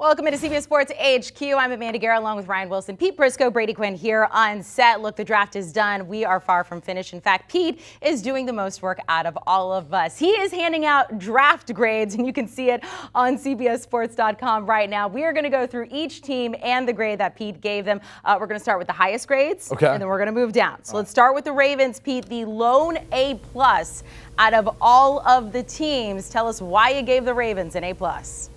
Welcome into CBS Sports HQ. I'm Amanda Guerra along with Ryan Wilson, Pete Prisco, Brady Quinn here on set. Look, the draft is done. We are far from finished. In fact, Pete is doing the most work out of all of us. He is handing out draft grades, and you can see it on CBSSports.com right now. We are going to go through each team and the grade that Pete gave them. Uh, we're going to start with the highest grades, okay. and then we're going to move down. So let's start with the Ravens, Pete, the lone A plus out of all of the teams. Tell us why you gave the Ravens an A plus.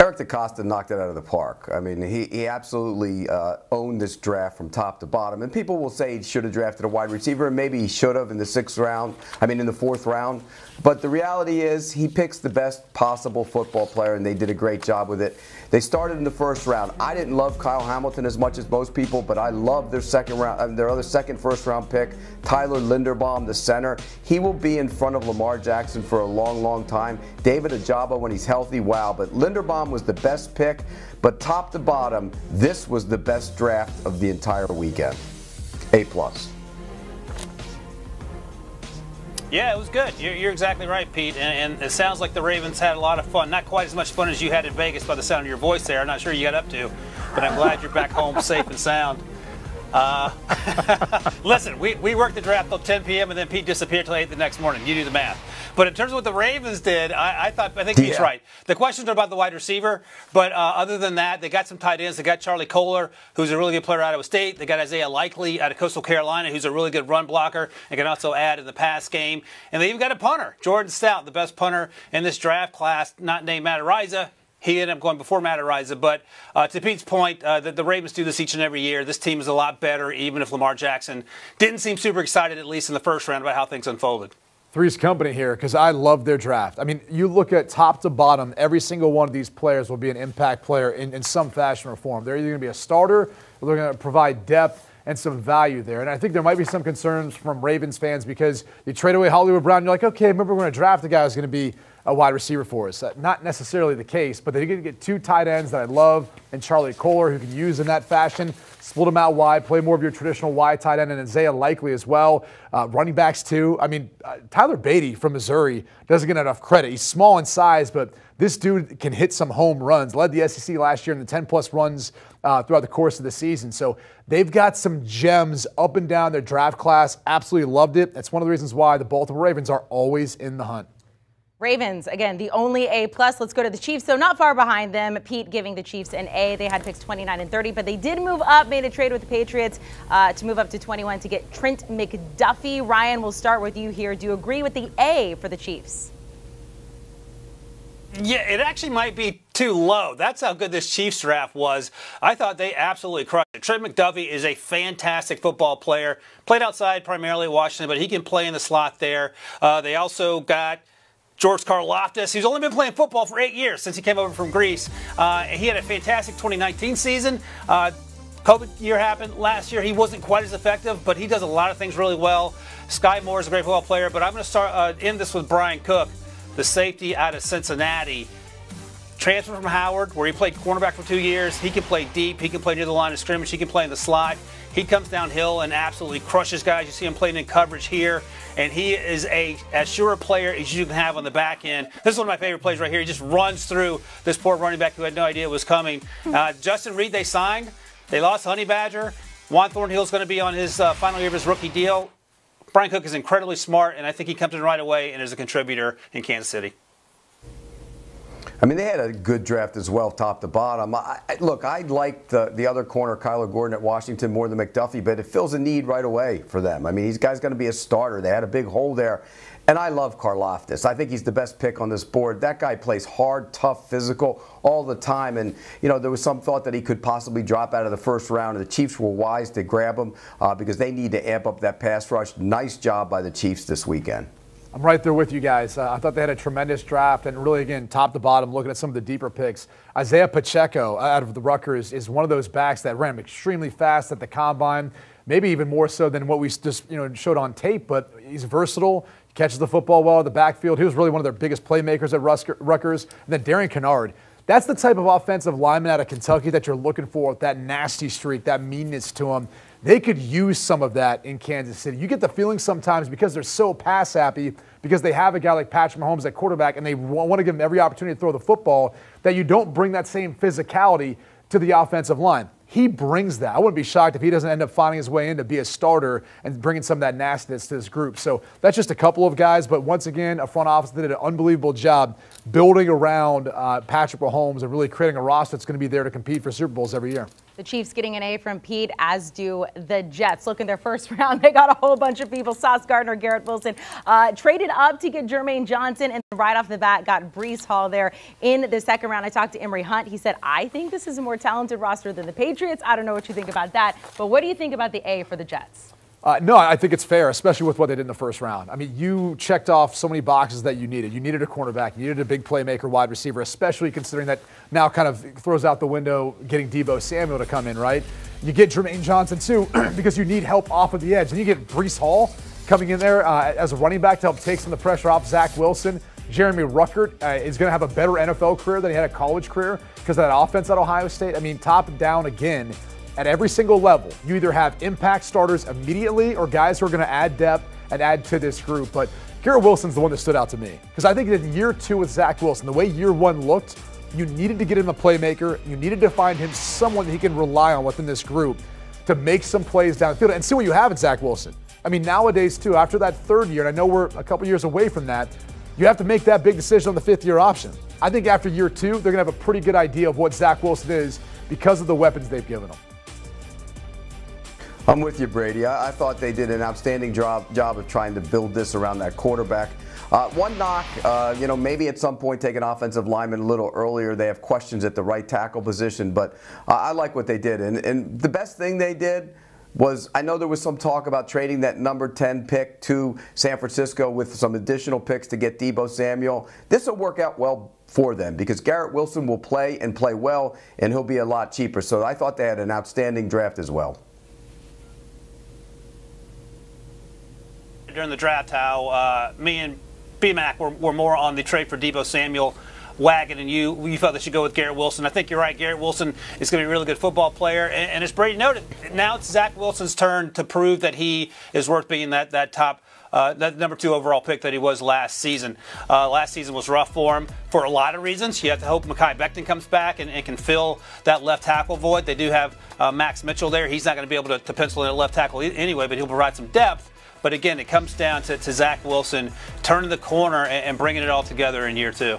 Eric DeCosta knocked it out of the park. I mean, he, he absolutely uh, owned this draft from top to bottom. And people will say he should have drafted a wide receiver, and maybe he should have in the sixth round, I mean, in the fourth round. But the reality is, he picks the best possible football player, and they did a great job with it. They started in the first round. I didn't love Kyle Hamilton as much as most people, but I love their second round, uh, their other second first round pick, Tyler Linderbaum, the center. He will be in front of Lamar Jackson for a long, long time. David Ojabo when he's healthy, wow. But Linderbaum was the best pick. But top to bottom, this was the best draft of the entire weekend. A plus. Yeah, it was good. You're, you're exactly right, Pete. And, and, it sounds like the Ravens had a lot of fun. Not quite as much fun as you had in Vegas by the sound of your voice there. I'm not sure you got up to, but I'm glad you're back home safe and sound. Uh, listen, we, we worked the draft till 10 p.m. and then Pete disappeared till 8 the next morning. You do the math. But in terms of what the Ravens did, I, I thought I think Pete's right. The questions are about the wide receiver, but uh, other than that, they got some tight ends. They got Charlie Kolar, who's a really good player out of State. They got Isaiah Likely out of Coastal Carolina, who's a really good run blocker and can also add in the pass game. And they even got a punter, Jordan Stout, the best punter in this draft class, not named Matt Araiza. He ended up going before Matt Araiza. But uh, to Pete's point, uh, the, the, Ravens do this each and every year. This team is a lot better, even if Lamar Jackson didn't seem super excited, at least in the first round, about how things unfolded. Three's company here because I love their draft. I mean, you look at top to bottom, every single one of these players will be an impact player in, in some fashion or form. They're either going to be a starter or they're going to provide depth and some value there. And I think there might be some concerns from Ravens fans because you trade away Hollywood Brown. You're like, okay, remember going to draft a guy who's going to be a wide receiver for us. Uh, not necessarily the case, but going to get two tight ends that I love and Charlie Kolar, who can use in that fashion. Split them out wide, play more of your traditional wide tight end, and Isaiah Likely as well. Uh, running backs, too. I mean, uh, Tyler Badie from Missouri doesn't get enough credit. He's small in size, but this dude can hit some home runs. Led the SEC last year in the 10 plus runs uh, throughout the course of the season. So they've got some gems up and down their draft class. Absolutely loved it. That's one of the reasons why the Baltimore Ravens are always in the hunt. Ravens, again, the only A plus. Let's go to the Chiefs. So not far behind them. Pete giving the Chiefs an A. They had picks 29 and 30, but they did move up, made a trade with the Patriots uh, to move up to 21 to get Trent McDuffie. Ryan, we'll start with you here. Do you agree with the A for the Chiefs? Yeah, it actually might be too low. That's how good this Chiefs draft was. I thought they absolutely crushed it. Trent McDuffie is a fantastic football player. Played outside primarily Washington, but he can play in the slot there. Uh, they also got George Karlaftis. He's only been playing football for eight years since he came over from Greece. Uh, he had a fantastic 2019 season. Uh, COVID year happened last year. He wasn't quite as effective, but he does a lot of things really well. Sky Moore is a great football player, but I'm going to start uh, end this with Bryan Cook, the safety out of Cincinnati. Transfer from Howard, where he played cornerback for two years. He can play deep. He can play near the line of scrimmage. He can play in the slot. He comes downhill and absolutely crushes guys. You see him playing in coverage here, and he is a as sure a player as you can have on the back end. This is one of my favorite plays right here. He just runs through this poor running back who had no idea it was coming. Uh, Justin Reid, they signed. They lost Honey Badger. Juan Thornhill is going to be on his uh, final year of his rookie deal. Bryan Cook is incredibly smart, and I think he comes in right away and is a contributor in Kansas City. I mean, they had a good draft as well, top to bottom. I, look, I like the, the other corner, Kyler Gordon at Washington, more than McDuffie, but it fills a need right away for them. I mean, these guy's going to be a starter. They had a big hole there. And I love Karlaftis. I think he's the best pick on this board. That guy plays hard, tough, physical all the time. And, you know, there was some thought that he could possibly drop out of the first round. And the Chiefs were wise to grab him uh, because they need to amp up that pass rush. Nice job by the Chiefs this weekend. I'm right there with you guys. Uh, I thought they had a tremendous draft, and really, again, top to bottom, looking at some of the deeper picks. Isaiah Pacheco out of the Rutgers is one of those backs that ran extremely fast at the combine, maybe even more so than what we just you know showed on tape. But he's versatile. He catches the football well in the backfield. He was really one of their biggest playmakers at Rutgers. And then Darian Kinnard. That's the type of offensive lineman out of Kentucky that you're looking for with that nasty streak, that meanness to him. They could use some of that in Kansas City. You get the feeling sometimes because they're so pass happy, because they have a guy like Patrick Mahomes at quarterback and they want to give him every opportunity to throw the football, that you don't bring that same physicality to the offensive line he brings that. I wouldn't be shocked if he doesn't end up finding his way in to be a starter and bringing some of that nastiness to this group. So that's just a couple of guys, but once again, a front office that did an unbelievable job building around uh, Patrick Mahomes and really creating a roster that's going to be there to compete for Super Bowls every year. The Chiefs getting an A from Pete, as do the Jets. Look in their first round, they got a whole bunch of people. Sauce Gardner, Garrett Wilson, uh, traded up to get Jermaine Johnson, and right off the bat got Breece Hall there in the second round. I talked to Emory Hunt. He said, I think this is a more talented roster than the Patriots. I don't know what you think about that, but what do you think about the A for the Jets? Uh, no, I think it's fair, especially with what they did in the first round. I mean, you checked off so many boxes that you needed. You needed a cornerback, you needed a big playmaker, wide receiver, especially considering that now kind of throws out the window getting Deebo Samuel to come in, right? You get Jermaine Johnson too because you need help off of the edge. And you get Breece Hall coming in there uh, as a running back to help take some of the pressure off Zach Wilson. Jeremy Ruckert uh, is going to have a better NFL career than he had a college career because of that offense at Ohio State. I mean, top down again at every single level. You either have impact starters immediately or guys who are going to add depth and add to this group. But Garrett Wilson's the one that stood out to me because I think that year two with Zach Wilson, the way year one looked, you needed to get him a playmaker. You needed to find him someone that he can rely on within this group to make some plays downfield and see what you have in Zach Wilson. I mean, nowadays, too, after that third year, and I know we're a couple years away from that, you have to make that big decision on the fifth year option. I think after year two, they're going to have a pretty good idea of what Zach Wilson is because of the weapons they've given him. I'm with you, Brady. I, I, thought they did an outstanding job, job of trying to build this around that quarterback. Uh, one knock, uh, you know, maybe at some point take an offensive lineman a little earlier. They have questions at the right tackle position, but uh, I like what they did. And, and the best thing they did was I know there was some talk about trading that number 10 pick to San Francisco with some additional picks to get Deebo Samuel. This will work out well for them because Garrett Wilson will play and play well, and he'll be a lot cheaper. So I thought they had an outstanding draft as well. During the draft how uh, me and BMAC were, were more on the trade for Deebo Samuel wagon, and you you felt they should go with Garrett Wilson. I think you're right. Garrett Wilson is going to be a really good football player, and, and as Brady noted, now it's Zach Wilson's turn to prove that he is worth being that that top. Uh, that number two overall pick that he was last season. Uh, last season was rough for him for a lot of reasons. You have to hope Mekhi Becton comes back and, and can fill that left tackle void. They do have uh, Max Mitchell there. He's not going to be able to, to pencil in a left tackle anyway, but he'll provide some depth. But again, it comes down to, to Zach Wilson turning the corner and, and bringing it all together in year two.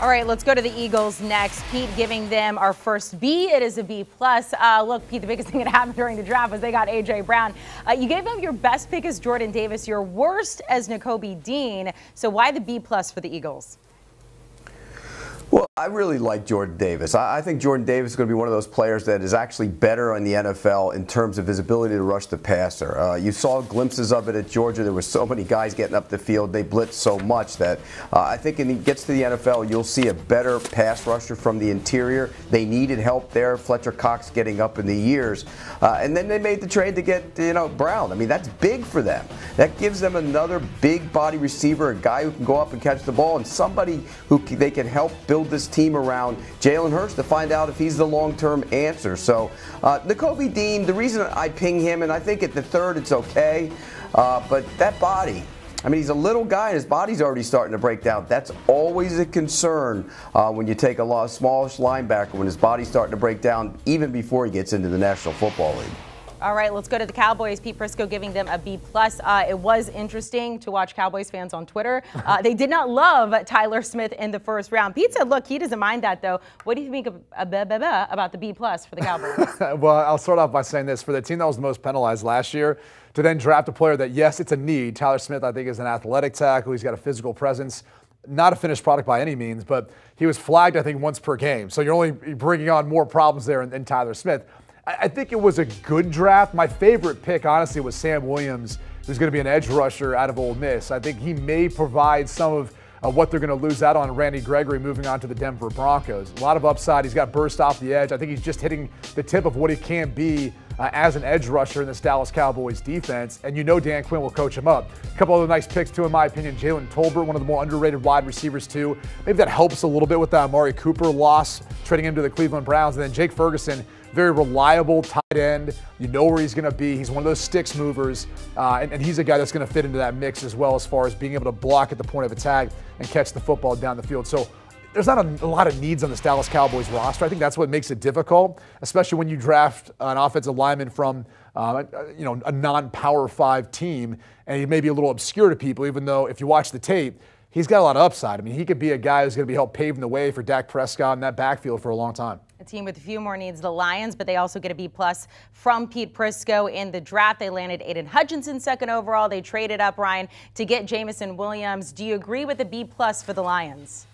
All right, let's go to the Eagles next. Pete giving them our first B. It is a B plus. Uh, look, Pete, the biggest thing that happened during the draft was they got AJ Brown. Uh, you gave them your best pick as Jordan Davis, your worst as Nakobe Dean. So why the B plus for the Eagles? I really like Jordan Davis. I, I, think Jordan Davis is going to be one of those players that is actually better in the NFL in terms of his ability to rush the passer. Uh, you saw glimpses of it at Georgia. There were so many guys getting up the field. They blitzed so much that uh, I think when he gets to the NFL, you'll see a better pass rusher from the interior. They needed help there. Fletcher Cox getting up in the years. Uh, and then they made the trade to get, you know, Brown. I mean, that's big for them. That gives them another big body receiver, a guy who can go up and catch the ball, and somebody who they can help build this team around Jalen Hurts to find out if he's the long-term answer. So, uh, Dean, the reason I ping him, and I think at the third it's okay, uh, but that body, I mean, he's a little guy, and his body's already starting to break down. That's always a concern uh, when you take a lot, of smallish linebacker when his body's starting to break down, even before he gets into the National Football League. All right, let's go to the Cowboys. Pete Prisco giving them a B plus. Uh, it was interesting to watch Cowboys fans on Twitter. Uh, they did not love Tyler Smith in the first round. Pete said, "Look, he doesn't mind that though." What do you think uh, about the B plus for the Cowboys? well, I'll start off by saying this: for the team that was the most penalized last year, to then draft a player that yes, it's a need. Tyler Smith, I think, is an athletic tackle. He's got a physical presence not a finished product by any means, but he was flagged, I think, once per game. So you're only bringing on more problems there than Tyler Smith. I think it was a good draft. My favorite pick, honestly, was Sam Williams, who's going to be an edge rusher out of Ole Miss. I think he may provide some of uh, what they're going to lose out on Randy Gregory moving on to the Denver Broncos. A lot of upside. He's got burst off the edge. I think he's just hitting the tip of what he can be uh, as an edge rusher in this Dallas Cowboys defense. And you know Dan Quinn will coach him up. A couple other nice picks, too, in my opinion. Jalen Tolbert, one of the more underrated wide receivers, too. Maybe that helps a little bit with that Amari Cooper loss, trading him to the Cleveland Browns. And then Jake Ferguson very reliable tight end. You know where he's going to be. He's one of those sticks movers, uh, and, and, he's a guy that's going to fit into that mix as well as far as being able to block at the point of attack and catch the football down the field. So there's not a, a, lot of needs on this Dallas Cowboys roster. I think that's what makes it difficult, especially when you draft an offensive lineman from uh, you know a non-power five team, and he may be a little obscure to people, even though if you watch the tape, he's got a lot of upside. I mean, he could be a guy who's going to be help paving the way for Dak Prescott in that backfield for a long time. A team with a few more needs, the Lions, but they also get a B plus from Pete Prisco in the draft. They landed Aidan Hutchinson second overall. They traded up Ryan to get Jameson Williams. Do you agree with the B plus for the Lions?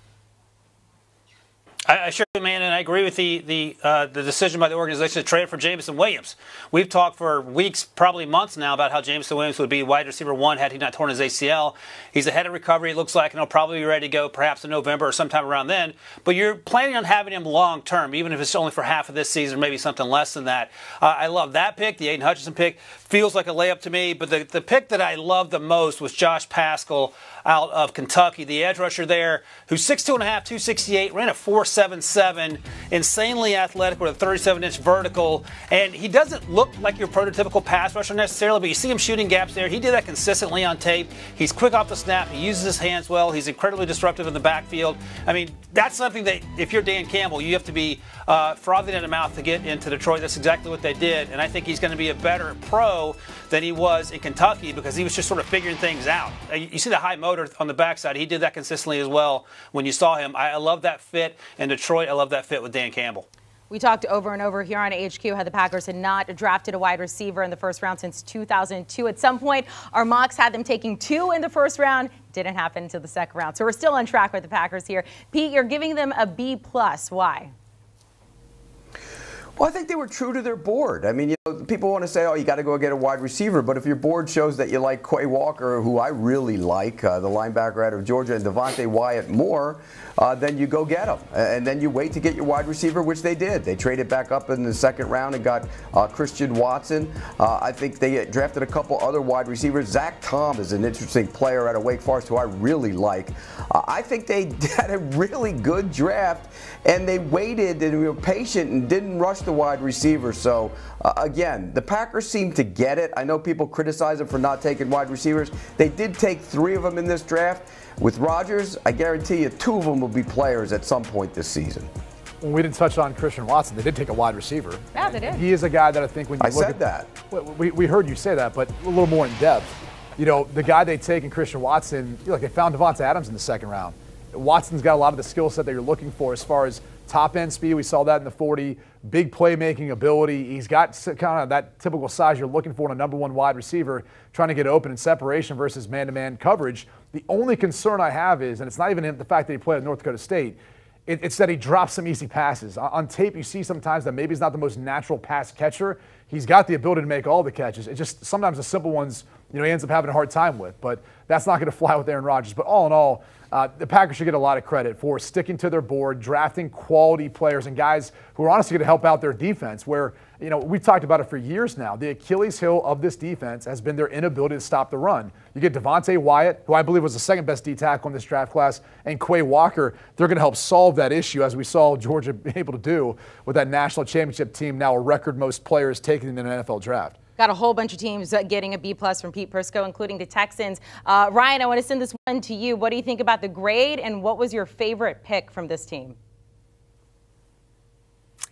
I, I sure man, and I agree with the the uh, the decision by the organization to trade for Jameson Williams. We've talked for weeks, probably months now, about how Jameson Williams would be wide receiver one had he not torn his ACL. He's ahead of recovery. It looks like, and he'll probably be ready to go, perhaps in November or sometime around then. But you're planning on having him long term, even if it's only for half of this season, maybe something less than that. Uh, I love that pick. The Aidan Hutchinson pick feels like a layup to me. But the the pick that I love the most was Josh Paschal out of Kentucky, the edge rusher there, who's 6'2 and a half, 268, ran a 4'7'7, insanely athletic with a 37 inch vertical. And he doesn't look like your prototypical pass rusher necessarily, but you see him shooting gaps there. He did that consistently on tape. He's quick off the snap, he uses his hands well, he's incredibly disruptive in the backfield. I mean, that's something that if you're Dan Campbell, you have to be uh, frothing at the mouth to get into Detroit. That's exactly what they did. And I think he's going to be a better pro than he was in Kentucky because he was just sort of figuring things out. Uh, you see the high motor on the backside. He did that consistently as well when you saw him. I, I love that fit in Detroit. I love that fit with Dan Campbell. We talked over and over here on HQ how the Packers had not drafted a wide receiver in the first round since 2002. At some point, our mocks had them taking two in the first round. Didn't happen until the second round. So we're still on track with the Packers here. Pete, you're giving them a B plus. Why? Well, I think they were true to their board. I mean, you know, people want to say, oh, you got to go get a wide receiver, but if your board shows that you like Quay Walker, who I really like, uh, the linebacker out of Georgia, and Devonte Wyatt more, uh, then you go get them. And then you wait to get your wide receiver, which they did. They traded back up in the second round and got uh, Christian Watson. Uh, I think they drafted a couple other wide receivers. Zach Tom is an interesting player out of Wake Forest who I really like. Uh, I think they had a really good draft, and they waited and were patient and didn't rush the wide receiver. So, uh, again, the Packers seem to get it. I know people criticize them for not taking wide receivers. They did take three of them in this draft. With Rodgers, I guarantee you two of them will be players at some point this season. When we didn't touch on Christian Watson, they did take a wide receiver. Yeah, they did. He is a guy that I think when you I look said at that. We, we heard you say that, but a little more in depth. You know, the guy they take in Christian Watson, like they found Davante Adams in the second round. Watson's got a lot of the skill set that you're looking for as far as top end speed. We saw that in the 40. Big playmaking ability. He's got kind of that typical size you're looking for in a number one wide receiver, trying to get open in separation versus man to man coverage. The only concern I have is, and it's not even the fact that he played at North Dakota State, it's that he drops some easy passes. On tape, you see sometimes that maybe he's not the most natural pass catcher. He's got the ability to make all the catches. It just sometimes the simple ones, you know, he ends up having a hard time with. But that's not going to fly with Aaron Rodgers. But all in all, uh, the Packers should get a lot of credit for sticking to their board, drafting quality players and guys who are honestly going to help out their defense. Where, you know, we've talked about it for years now. The Achilles heel of this defense has been their inability to stop the run. You get Devonte Wyatt, who I believe was the second best D tackle in this draft class, and Quay Walker. They're going to help solve that issue, as we saw Georgia able to do with that national championship team, now a record most players taken in an NFL draft. Got a whole bunch of teams getting a B plus from Pete Prisco, including the Texans. Uh, Ryan, I want to send this one to you. What do you think about the grade, and what was your favorite pick from this team?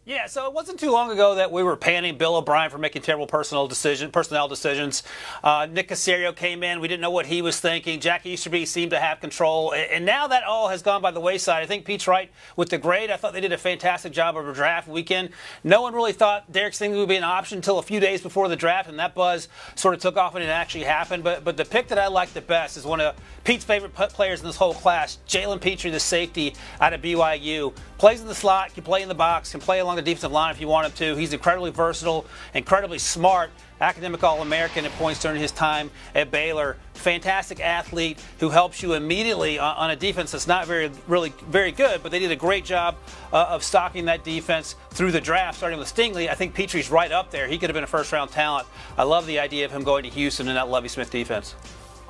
Yeah, so it wasn't too long ago that we were panning Bill O'Brien for making terrible personal decision, personnel decisions. Uh, Nick Caserio came in. We didn't know what he was thinking. Jack Easterby seemed to have control. And now that all has gone by the wayside. I think Pete's right with the grade. I thought they did a fantastic job of a draft weekend. No one really thought Derek Stingley would be an option until a few days before the draft, and that buzz sort of took off and it actually happened. But, but the pick that I like the best is one of Pete's favorite players in this whole class, Jalen Pitre, the safety out of BYU. Plays in the slot, can play in the box, can play along the defensive line if you want him to. He's incredibly versatile, incredibly smart, academic All-American at points during his time at Baylor. Fantastic athlete who helps you immediately on, a defense that's not very, really very good, but they did a great job uh, of stocking that defense through the draft, starting with Stingley. I think Pitre's right up there. He could have been a first-round talent. I love the idea of him going to Houston in that Lovie Smith defense.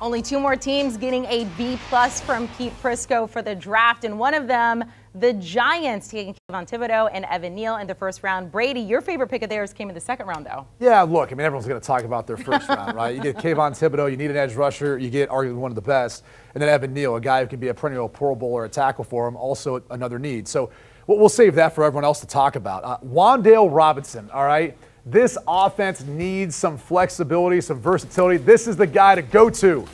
Only two more teams getting a B plus from Pete Prisco for the draft, and one of them the Giants taking Kayvon Thibodeaux and Evan Neal in the first round. Brady, your favorite pick of theirs came in the second round, though. Yeah, look, I mean, everyone's going to talk about their first round, right? You get Kayvon Thibodeaux, you need an edge rusher, you get arguably one of the best, and then Evan Neal, a guy who can be a perennial Pro Bowl or a tackle for him, also another need. So we'll save that for everyone else to talk about. Uh, Wan'Dale Robinson, all right? This offense needs some flexibility, some versatility. This is the guy to go to.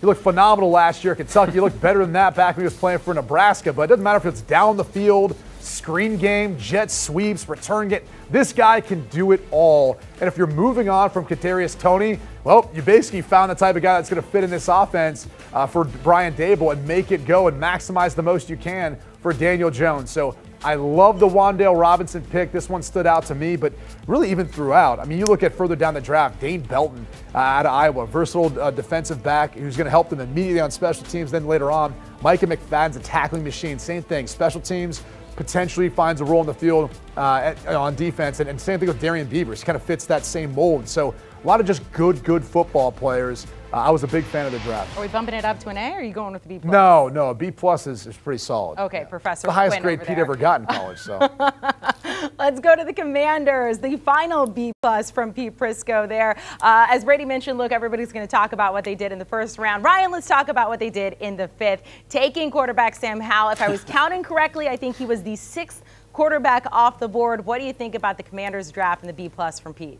He looked phenomenal last year at Kentucky. He looked better than that back when he was playing for Nebraska. But it doesn't matter if it's down the field, screen game, jet sweeps, return game. This guy can do it all. And if you're moving on from Kadarius Toney, well, you basically found the type of guy that's going to fit in this offense uh, for Brian Daboll and make it go and maximize the most you can for Daniel Jones. So I love the Wan'Dale Robinson pick. This one stood out to me, but really even throughout. I mean, you look at further down the draft, Dane Belton uh, out of Iowa, versatile uh, defensive back who's going to help them immediately on special teams. Then later on, Micah McFadden's a tackling machine. Same thing, special teams potentially finds a role in the field uh, at, on defense. And, and, same thing with Darrian Beavers, kind of fits that same mold. So a lot of just good, good football players. Uh, I was a big fan of the draft. Are we bumping it up to an A, or are you going with a B plus? No, no, a B plus is, is pretty solid. Okay, yeah. Professor. The highest grade Pete there. ever got in college. So. Let's go to the Commanders. The final B plus from Pete Prisco there. Uh, as Brady mentioned, look, everybody's going to talk about what they did in the first round. Ryan, let's talk about what they did in the fifth. Taking quarterback Sam Howell. If I was counting correctly, I think he was the sixth quarterback off the board. What do you think about the Commanders draft and the B plus from Pete?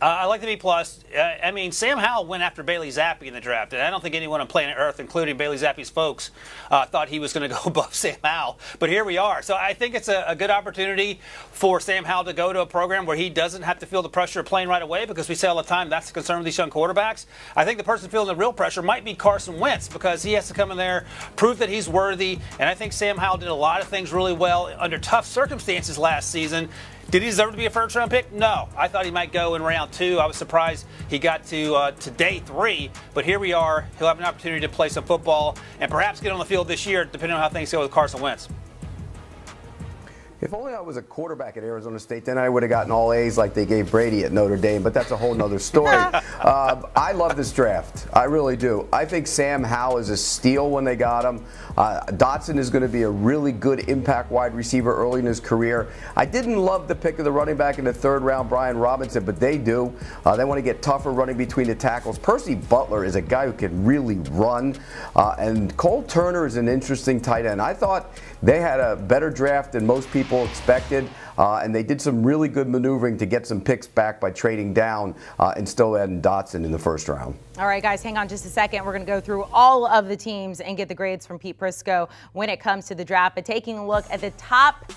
Uh, I like the B plus. Uh, I mean, Sam Howell went after Bailey Zappe in the draft, and I don't think anyone on planet Earth, including Bailey Zappe's folks, uh, thought he was going to go above Sam Howell. But here we are. So I think it's a, a, good opportunity for Sam Howell to go to a program where he doesn't have to feel the pressure of playing right away, because we say all the time that's the concern with these young quarterbacks. I think the person feeling the real pressure might be Carson Wentz, because he has to come in there, prove that he's worthy. And I think Sam Howell did a lot of things really well under tough circumstances last season. Did he deserve to be a first round pick? No. I thought he might go in round two. I was surprised he got to uh, to day three, but here we are. He'll have an opportunity to play some football and perhaps get on the field this year, depending on how things go with Carson Wentz. If only I was a quarterback at Arizona State, then I would have gotten all A's like they gave Brady at Notre Dame, but that's a whole nother story. uh, I love this draft. I really do. I think Sam Howell is a steal when they got him. Uh, Dotson is going to be a really good impact wide receiver early in his career. I didn't love the pick of the running back in the third round, Brian Robinson, but they do. Uh, they want to get tougher running between the tackles. Percy Butler is a guy who can really run, uh, and Cole Turner is an interesting tight end. I thought they had a better draft than most people expected, uh, and they did some really good maneuvering to get some picks back by trading down uh, and still adding Dotson in the first round. All right, guys, hang on just a second. We're going to go through all of the teams and get the grades from Pete Prisco when it comes to the draft. But taking a look at the top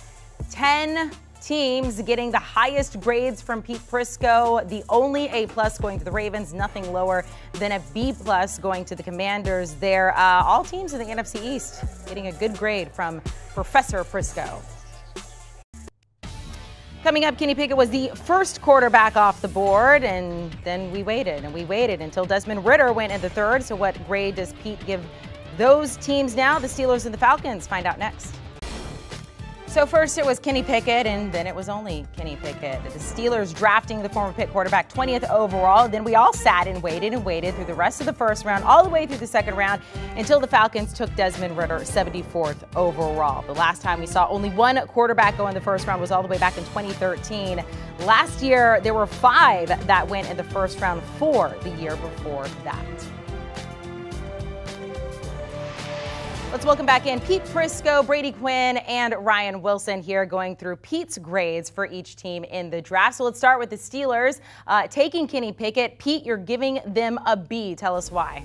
10 teams getting the highest grades from Pete Prisco. The only A plus going to the Ravens, nothing lower than a B plus going to the Commanders. There, uh, all teams in the NFC East getting a good grade from Professor Prisco. Coming up, Kenny Pickett was the first quarterback off the board, and then we waited and we waited until Desmond Ridder went in the third. So, what grade does Pete give those teams now? The Steelers and the Falcons. Find out next. So first it was Kenny Pickett, and then it was only Kenny Pickett. The Steelers drafting the former Pitt quarterback 20th overall. Then we all sat and waited and waited through the rest of the first round, all the way through the second round, until the Falcons took Desmond Ridder 74th overall. The last time we saw only one quarterback go in the first round was all the way back in 2013. Last year there were five that went in the first round, four the year before that. Let's welcome back in Pete Prisco, Brady Quinn, and Ryan Wilson here going through Pete's grades for each team in the draft. So let's start with the Steelers. Uh, taking Kenny Pickett. Pete, you're giving them a B. Tell us why.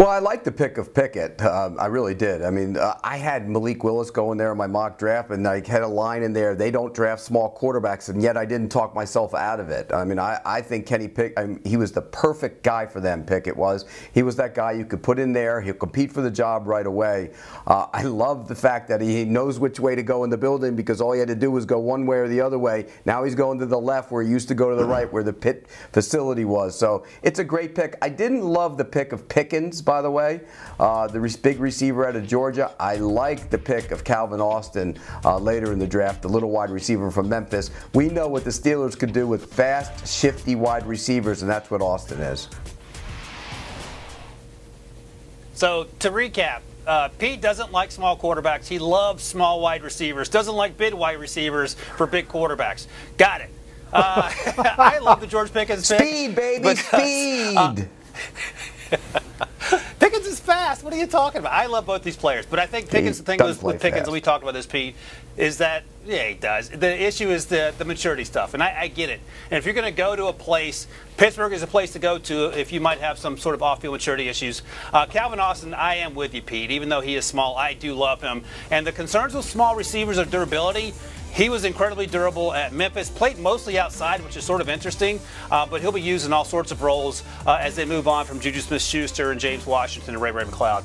Well, I like the pick of Pickett. Um, I really did. I mean, uh, I had Malik Willis going there in my mock draft, and I had a line in there. They don't draft small quarterbacks, and yet I didn't talk myself out of it. I mean, I, I think Kenny Pick. I mean, he was the perfect guy for them. Pickett was. He was that guy you could put in there. He'll compete for the job right away. Uh, I love the fact that he knows which way to go in the building because all he had to do was go one way or the other way. Now he's going to the left where he used to go to the right where the pit facility was. So it's a great pick. I didn't love the pick of Pickens by the way. Uh, the big receiver out of Georgia. I like the pick of Calvin Austin uh, later in the draft, the little wide receiver from Memphis. We know what the Steelers could do with fast, shifty wide receivers, and that's what Austin is. So to recap, uh, Pete doesn't like small quarterbacks. He loves small wide receivers. Doesn't like big wide receivers for big quarterbacks. Got it. Uh, I love the George Pickens pick. Speed, baby, because, speed. Uh, Pickens is fast. What are you talking about? I love both these players, but I think Pickens. the thing with, with Pickens, and we talked about this, Pete, is that yeah, he does. The issue is the the maturity stuff, and I, I get it. And if you're going to go to a place, Pittsburgh is a place to go to if you might have some sort of off-field maturity issues. Uh, Calvin Austin, I am with you, Pete. Even though he is small, I do love him. And the concerns with small receivers are durability. He was incredibly durable at Memphis, played mostly outside, which is sort of interesting, uh, but he'll be used in all sorts of roles uh, as they move on from Juju Smith Schuster and James Washington and Ray Ray McCloud.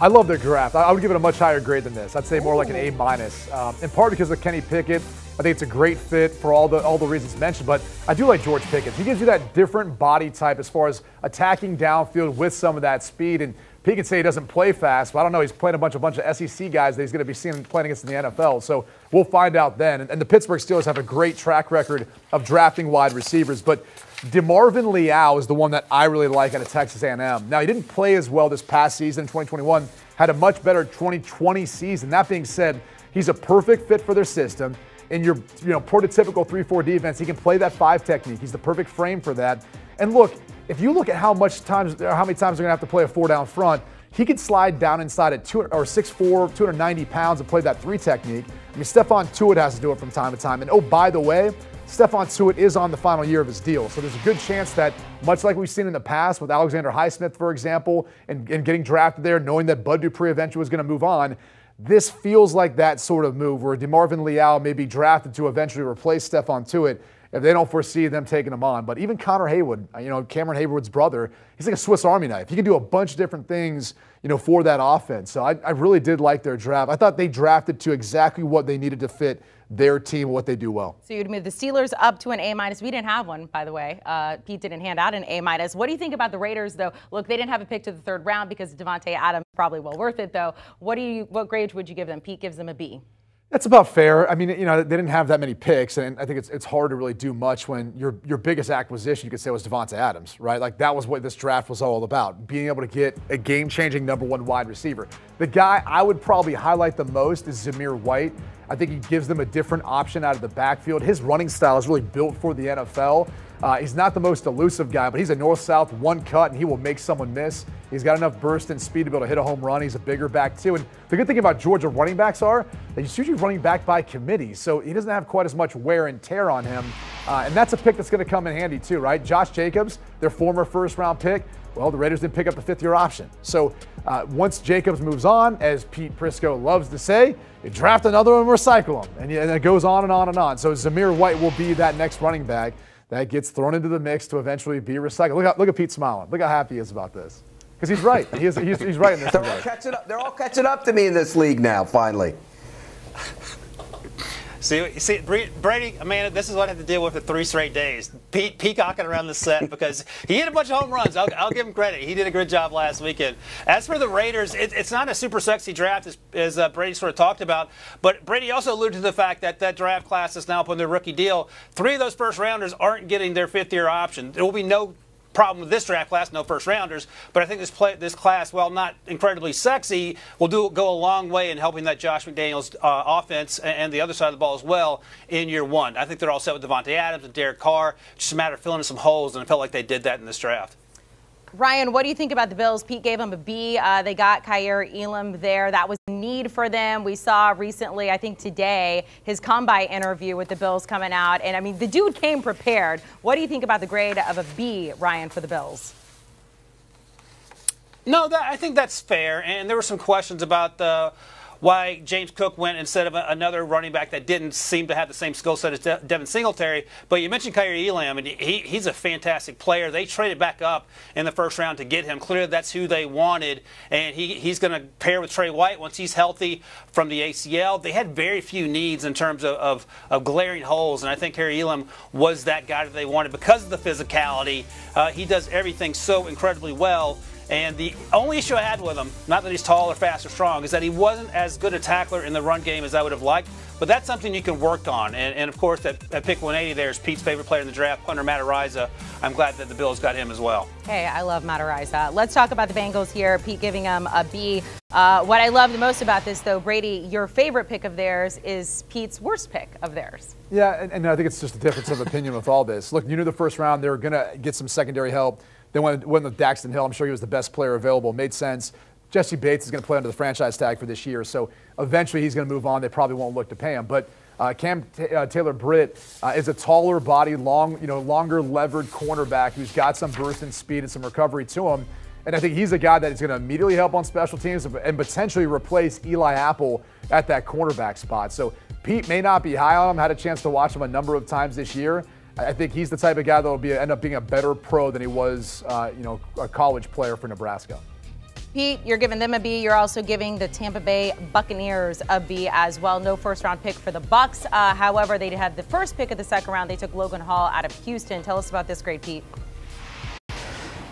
I love their draft. I would give it a much higher grade than this. I'd say more like an A minus, um, in part because of Kenny Pickett. I think it's a great fit for all the all the reasons mentioned, but I do like George Pickett. He gives you that different body type as far as attacking downfield with some of that speed and can say he doesn't play fast, but I don't know. He's playing a bunch, a bunch of SEC guys that he's going to be seeing playing against in the NFL. So we'll find out then. And, the Pittsburgh Steelers have a great track record of drafting wide receivers, but DeMarvin Leal is the one that I really like out of Texas A&M. Now he didn't play as well this past season in 2021. Had a much better 2020 season. That being said, he's a perfect fit for their system. In your you know prototypical 3-4 defense, he can play that five technique. He's the perfect frame for that. And look, if you look at how much times, how many times they're going to have to play a four down front, he could slide down inside at two or 6'4", 290 pounds and play that three technique. I mean, Stephon Tuitt has to do it from time to time. And oh, by the way, Stephon Tuitt is on the final year of his deal. So there's a good chance that, much like we've seen in the past with Alexander Highsmith, for example, and, and getting drafted there, knowing that Bud Dupree eventually was going to move on, this feels like that sort of move where DeMarvin Leal may be drafted to eventually replace Stephon Tuitt if they don't foresee them taking him on. But even Connor Heyward, uh, you know, Cameron Heyward's brother, he's like a Swiss Army knife. He can do a bunch of different things, you know, for that offense. So I, I really did like their draft. I thought they drafted to exactly what they needed to fit their team, what they do well. So you'd move the Steelers up to an A minus. We didn't have one, by the way. Uh, Pete didn't hand out an A minus. What do you think about the Raiders, though? Look, they didn't have a pick to the third round because Davante Adams probably well worth it, though. What do you? What grade would you give them? Pete gives them a B. That's about fair. I mean, you know, they didn't have that many picks, and I think it's, it's hard to really do much when your your biggest acquisition you could say was Davante Adams, right? Like that was what this draft was all about, being able to get a game-changing number one wide receiver. The guy I would probably highlight the most is Zamir White. I think he gives them a different option out of the backfield. His running style is really built for the NFL. Uh, he's not the most elusive guy, but he's a north-south one cut, and he will make someone miss. He's got enough burst and speed to be able to hit a home run. He's a bigger back too. And the good thing about Georgia running backs are that he's usually running back by committee, so he doesn't have quite as much wear and tear on him. Uh, and that's a pick that's going to come in handy too, right? Josh Jacobs, their former first-round pick. Well, the Raiders didn't pick up the fifth-year option. So uh, once Jacobs moves on, as Pete Prisco loves to say, you draft another one, recycle them, and, and it goes on and on and on. So Zamir White will be that next running back that gets thrown into the mix to eventually be recycled. Look, at, look at Pete smiling. Look how happy he is about this. Because he's right. He is, he's, he's right in this. They're all catching up. They're all catching up to me in this league now. Finally. See, see, Brady, Amanda, this is what I had to deal with for three straight days. Pe peacocking around the set because he hit a bunch of home runs. I'll, I'll, give him credit. He did a good job last weekend. As for the Raiders, it, it's not a super sexy draft as, as uh, Brady sort of talked about. But Brady also alluded to the fact that that draft class is now up on their rookie deal. Three of those first rounders aren't getting their fifth year option. There will be no problem with this draft class, no first rounders. But I think this play, this class, while not incredibly sexy, will do go a long way in helping that Josh McDaniels uh, offense and the other side of the ball as well in year one. I think they're all set with Davante Adams and Derek Carr. Just a matter of filling in some holes, and it felt like they did that in this draft. Ryan, what do you think about the Bills? Pete gave them a B. Uh, they got Kaiir Elam there. That was a need for them. We saw recently, I think today, his combine interview with the Bills coming out. And I mean, the dude came prepared. What do you think about the grade of a B, Ryan, for the Bills? No, that, I think that's fair. And there were some questions about the why James Cook went instead of another running back that didn't seem to have the same skill set as De Devin Singletary. But you mentioned Kaiir Elam, and he, he's a fantastic player. They traded back up in the first round to get him. Clearly, that's who they wanted, and he, he's going to pair with Tre White once he's healthy from the ACL. They had very few needs in terms of, of, of glaring holes, and I think Kaiir Elam was that guy that they wanted because of the physicality. Uh, he does everything so incredibly well And the only issue I had with him, not that he's tall or fast or strong, is that he wasn't as good a tackler in the run game as I would have liked. But that's something you can work on. And, and of course, at, at, pick 180 there is Pete's favorite player in the draft, punter Matt Araiza. I'm glad that the Bills got him as well. Hey, I love Matt Araiza. Let's talk about the Bengals here. Pete giving them a B. Uh, what I love the most about this, though, Brady, your favorite pick of theirs is Pete's worst pick of theirs. Yeah, and, and I think it's just a difference of opinion with all this. Look, you knew the first round they were going to get some secondary help. They went, with Daxton Hill. I'm sure he was the best player available. Made sense. Jessie Bates is going to play under the franchise tag for this year, so eventually he's going to move on. They probably won't look to pay him, but. Uh, Cam uh, Taylor Britt uh, is a taller body, long, you know, longer levered cornerback who's got some burst and speed and some recovery to him. And I think he's a guy that is going to immediately help on special teams and potentially replace Eli Apple at that cornerback spot. So Pete may not be high on him. Had a chance to watch him a number of times this year. I think he's the type of guy that will be end up being a better pro than he was, uh, you know, a college player for Nebraska. Pete, you're giving them a B. You're also giving the Tampa Bay Buccaneers a B as well. No first round pick for the Bucks. Uh, however, they had the first pick of the second round. They took Logan Hall out of Houston. Tell us about this great Pete.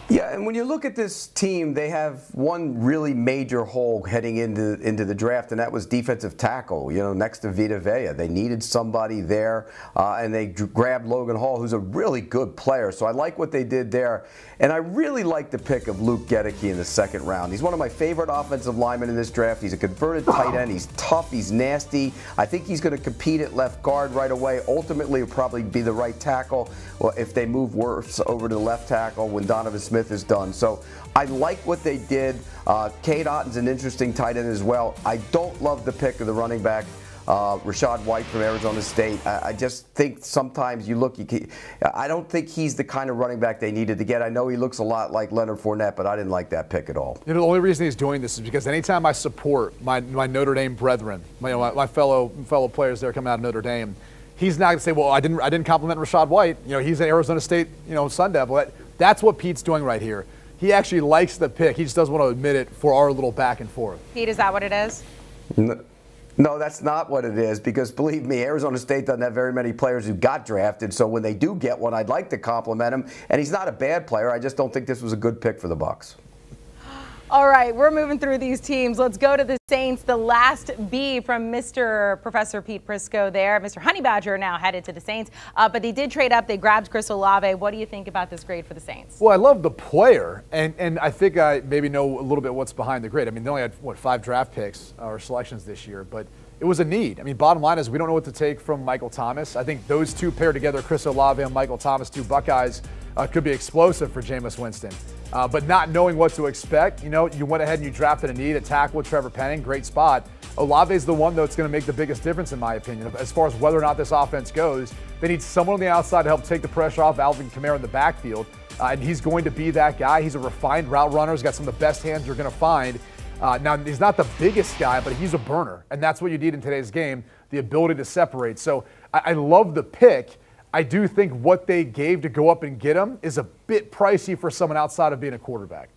Yeah, and when you look at this team, they have one really major hole heading into into the draft, and that was defensive tackle. You know, next to Vita Vea, they needed somebody there, uh, and they grabbed Logan Hall, who's a really good player. So I like what they did there, and I really like the pick of Luke Goedeke in the second round. He's one of my favorite offensive linemen in this draft. He's a converted tight end. He's tough. He's nasty. I think he's going to compete at left guard right away. Ultimately, will probably be the right tackle. Well, if they move Wirfs over to the left tackle when Donovan Smith Smith is done. So I like what they did. Uh, Cade Otton's an interesting tight end as well. I don't love the pick of the running back. Uh, Rachaad White from Arizona State. I, I, just think sometimes you look, you can, I don't think he's the kind of running back they needed to get. I know he looks a lot like Leonard Fournette, but I didn't like that pick at all. You know, the only reason he's doing this is because anytime I support my, my Notre Dame brethren, my, my, my fellow fellow players there coming out of Notre Dame, he's not going to say, well, I didn't I didn't compliment Rachaad White. You know, he's an Arizona State, you know, Sun Devil. That's what Pete's doing right here. He actually likes the pick. He just doesn't want to admit it for our little back and forth. Pete, is that what it is? No. No, that's not what it is because believe me, Arizona State doesn't have very many players who got drafted. So when they do get one, I'd like to compliment him. And he's not a bad player. I just don't think this was a good pick for the Bucks. All right, we're moving through these teams. Let's go to the Saints. The last B from Mr. Professor Pete Prisco there. Mr. Honey Badger now headed to the Saints. Uh, but they did trade up. They grabbed Chris Olave. What do you think about this grade for the Saints? Well, I love the player. And, and I think I maybe know a little bit what's behind the grade. I mean, they only had, what, five draft picks or selections this year. But it was a need. I mean, bottom line is we don't know what to take from Michael Thomas. I think those two paired together, Chris Olave and Michael Thomas, two Buckeyes, uh, could be explosive for Jameis Winston. Uh, but not knowing what to expect, you know, you went ahead and you drafted a need, a tackle Trevor Penning, great spot. Olave is the one that's going to make the biggest difference, in my opinion, as far as whether or not this offense goes. They need someone on the outside to help take the pressure off Alvin Kamara in the backfield, uh, and he's going to be that guy. He's a refined route runner. He's got some of the best hands you're going to find. Uh, now, he's not the biggest guy, but he's a burner, and that's what you need in today's game the ability to separate. So I, I love the pick. I do think what they gave to go up and get him is a bit pricey for someone outside of being a quarterback.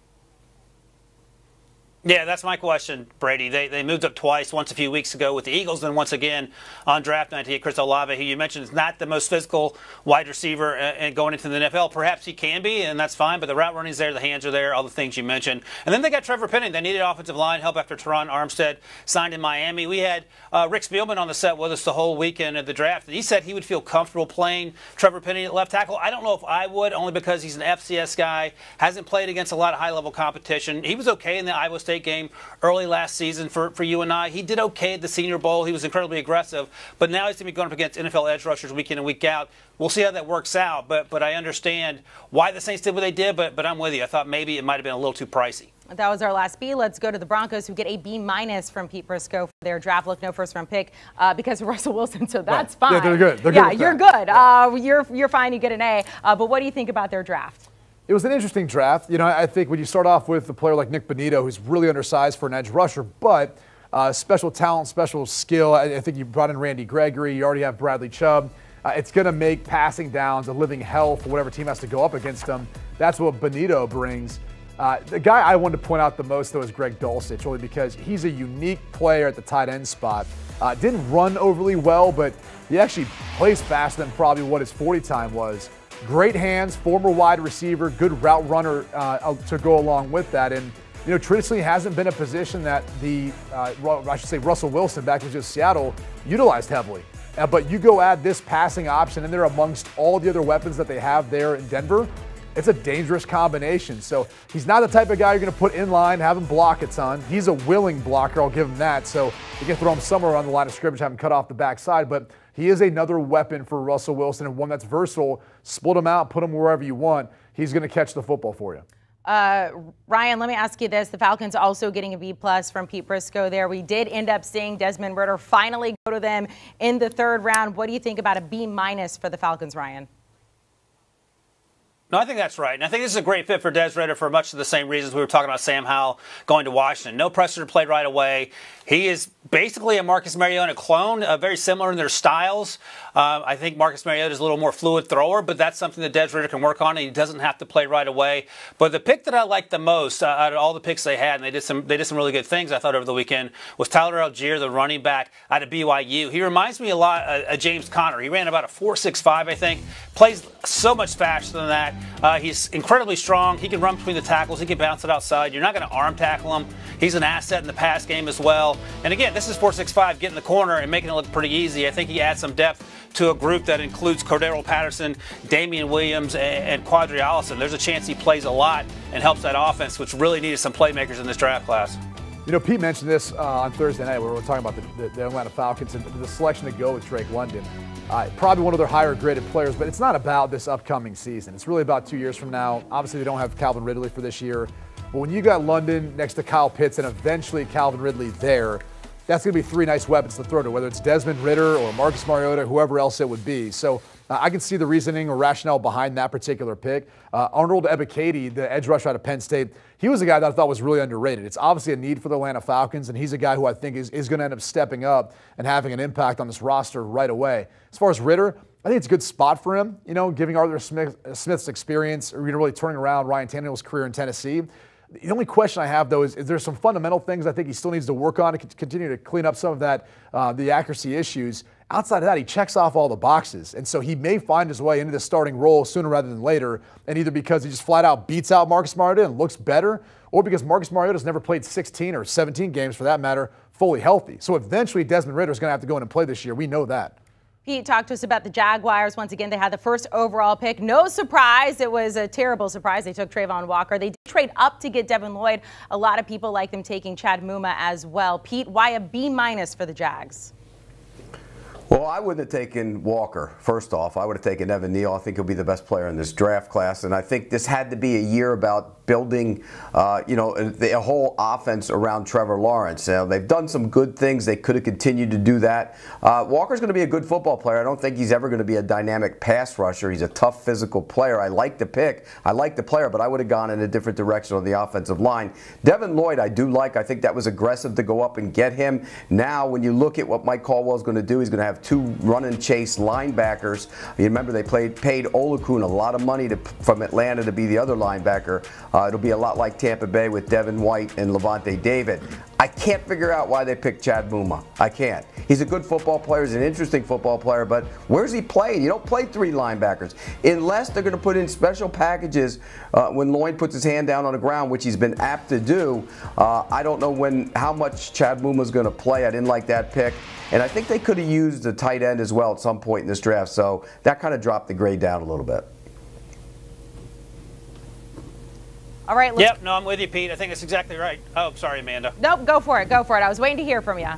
Yeah, that's my question, Brady. They, they moved up twice, once a few weeks ago with the Eagles, and once again on draft night to get Chris Olave, who you mentioned is not the most physical wide receiver uh, and going into the NFL. Perhaps he can be, and that's fine, but the route running's there, the hands are there, all the things you mentioned. And then they got Trevor Penning. They needed offensive line help after Terron Armstead signed in Miami. We had uh, Rick Spielman on the set with us the whole weekend of the draft, and he said he would feel comfortable playing Trevor Penning at left tackle. I don't know if I would, only because he's an FCS guy, hasn't played against a lot of high-level competition. He was okay in the Iowa State game early last season for, for you and I. He did okay at the Senior Bowl. He was incredibly aggressive, but now he's going to be going up against NFL edge rushers week in and week out. We'll see how that works out, but but I understand why the Saints did what they did, but but I'm with you. I thought maybe it might have been a little too pricey. That was our last B. Let's go to the Broncos, who get a B minus from Pete Prisco for their draft look, no first round pick uh, because of Russell Wilson. So that's right. fine. Yeah, they're good. They're yeah, good you're that. good. Yeah. Uh, you're you're fine. You get an A. Uh, but what do you think about their draft? It was an interesting draft. You know, I think when you start off with a player like Nik Bonitto, who's really undersized for an edge rusher, but uh, special talent, special skill. I, I, think you brought in Randy Gregory. You already have Bradley Chubb. Uh, it's going to make passing downs a living hell for whatever team has to go up against them. That's what Bonitto brings. Uh, the guy I wanted to point out the most, though, is Greg Dulcich, only because he's a unique player at the tight end spot. Uh, didn't run overly well, but he actually plays faster than probably what his 40 time was. Great hands, former wide receiver, good route runner uh, to go along with that. And you know, traditionally hasn't been a position that the, uh, I should say, Russell Wilson back in just Seattle utilized heavily. Uh, but you go add this passing option in there amongst all the other weapons that they have there in Denver. It's a dangerous combination. So he's not the type of guy you're going to put in line, have him block a ton. He's a willing blocker, I'll give him that. So you can throw him somewhere on the line of scrimmage, have him cut off the backside. But he is another weapon for Russell Wilson and one that's versatile. Split him out, put him wherever you want. He's going to catch the football for you. Uh, Ryan, let me ask you this. The Falcons also getting a B plus from Pete Prisco there. We did end up seeing Desmond Ridder finally go to them in the third round. What do you think about a B minus for the Falcons, Ryan? No, I think that's right. And I think this is a great fit for Des Ridder for much of the same reasons we were talking about Sam Howell going to Washington. No pressure to play right away. He is basically a Marcus Mariota clone, uh, very similar in their styles. Uh, I think Marcus Mariota is a little more fluid thrower, but that's something that Des Ridder can work on. And he doesn't have to play right away. But the pick that I liked the most uh, out of all the picks they had, and they did some they did some really good things. I thought over the weekend was Tyler Allgeier, the running back out of BYU. He reminds me a lot of James Conner. He ran about a four six five, I think. Plays so much faster than that. Uh, he's incredibly strong. He can run between the tackles. He can bounce it outside. You're not going to arm tackle him. He's an asset in the pass game as well. And again, this is 465 getting the corner and making it look pretty easy. I think he adds some depth to a group that includes Cordarrelle Patterson, Damien Williams, and, Qadree Ollison. There's a chance he plays a lot and helps that offense, which really needed some playmakers in this draft class. You know, Pete mentioned this uh, on Thursday night where we were talking about the, the, the Atlanta Falcons and the selection to go with Drake London. Uh, probably one of their higher graded players, but it's not about this upcoming season. It's really about two years from now. Obviously, they don't have Calvin Ridley for this year. But when you got London next to Kyle Pitts and eventually Calvin Ridley there, that's going to be three nice weapons to throw to, whether it's Desmond Ridder or Marcus Mariota, whoever else it would be. So I can see the reasoning or rationale behind that particular pick. Uh, Arnold Ebiketie, the edge rusher out of Penn State, he was a guy that I thought was really underrated. It's obviously a need for the Atlanta Falcons, and he's a guy who I think is, is going to end up stepping up and having an impact on this roster right away. As far as Ridder, I think it's a good spot for him, you know, giving Arthur Smith, Smith's experience, or, you know, really turning around Ryan Tannehill's career in Tennessee. The only question I have, though, is, is there some fundamental things I think he still needs to work on to continue to clean up some of that, uh, the accuracy issues. Outside of that, he checks off all the boxes. And so he may find his way into the starting role sooner rather than later. And either because he just flat out beats out Marcus Mariota and looks better, or because Marcus Mariota's never played 16 or 17 games for that matter, fully healthy. So eventually Desmond Ridder is going to have to go in and play this year. We know that. Pete talked to us about the Jaguars. Once again, they had the first overall pick. No surprise. It was a terrible surprise. They took Travon Walker. They did trade up to get Devin Lloyd. A lot of people like them taking Chad Muma as well. Pete, why a B minus for the Jags? Well, I wouldn't have taken Walker, first off. I would have taken Evan Neal. I think he'll be the best player in this draft class. And I think this had to be a year about building, uh, you know, a, a, whole offense around Trevor Lawrence. Know, they've done some good things. They could have continued to do that. Uh, Walker's going to be a good football player. I don't think he's ever going to be a dynamic pass rusher. He's a tough physical player. I like the pick. I like the player, but I would have gone in a different direction on the offensive line. Devin Lloyd, I do like. I think that was aggressive to go up and get him. Now, when you look at what Mike Caldwell's going to do, he's going to have two run and chase linebackers. You remember they played paid Oluokun a lot of money to, from Atlanta to be the other linebacker. Uh, it'll be a lot like Tampa Bay with Devin White and Lavonte David. I can't figure out why they picked Chad Muma. I can't. He's a good football player. He's an interesting football player, but where's he playing? You don't play three linebackers unless they're going to put in special packages uh, when Lloyd puts his hand down on the ground, which he's been apt to do. Uh, I don't know when how much Chad Muma is going to play. I didn't like that pick, and I think they could have used a tight end as well at some point in this draft. So that kind of dropped the grade down a little bit. All right. yep. No, I'm with you, Pete. I think that's exactly right. Oh, sorry, Amanda. Nope. Go for it. Go for it. I was waiting to hear from you.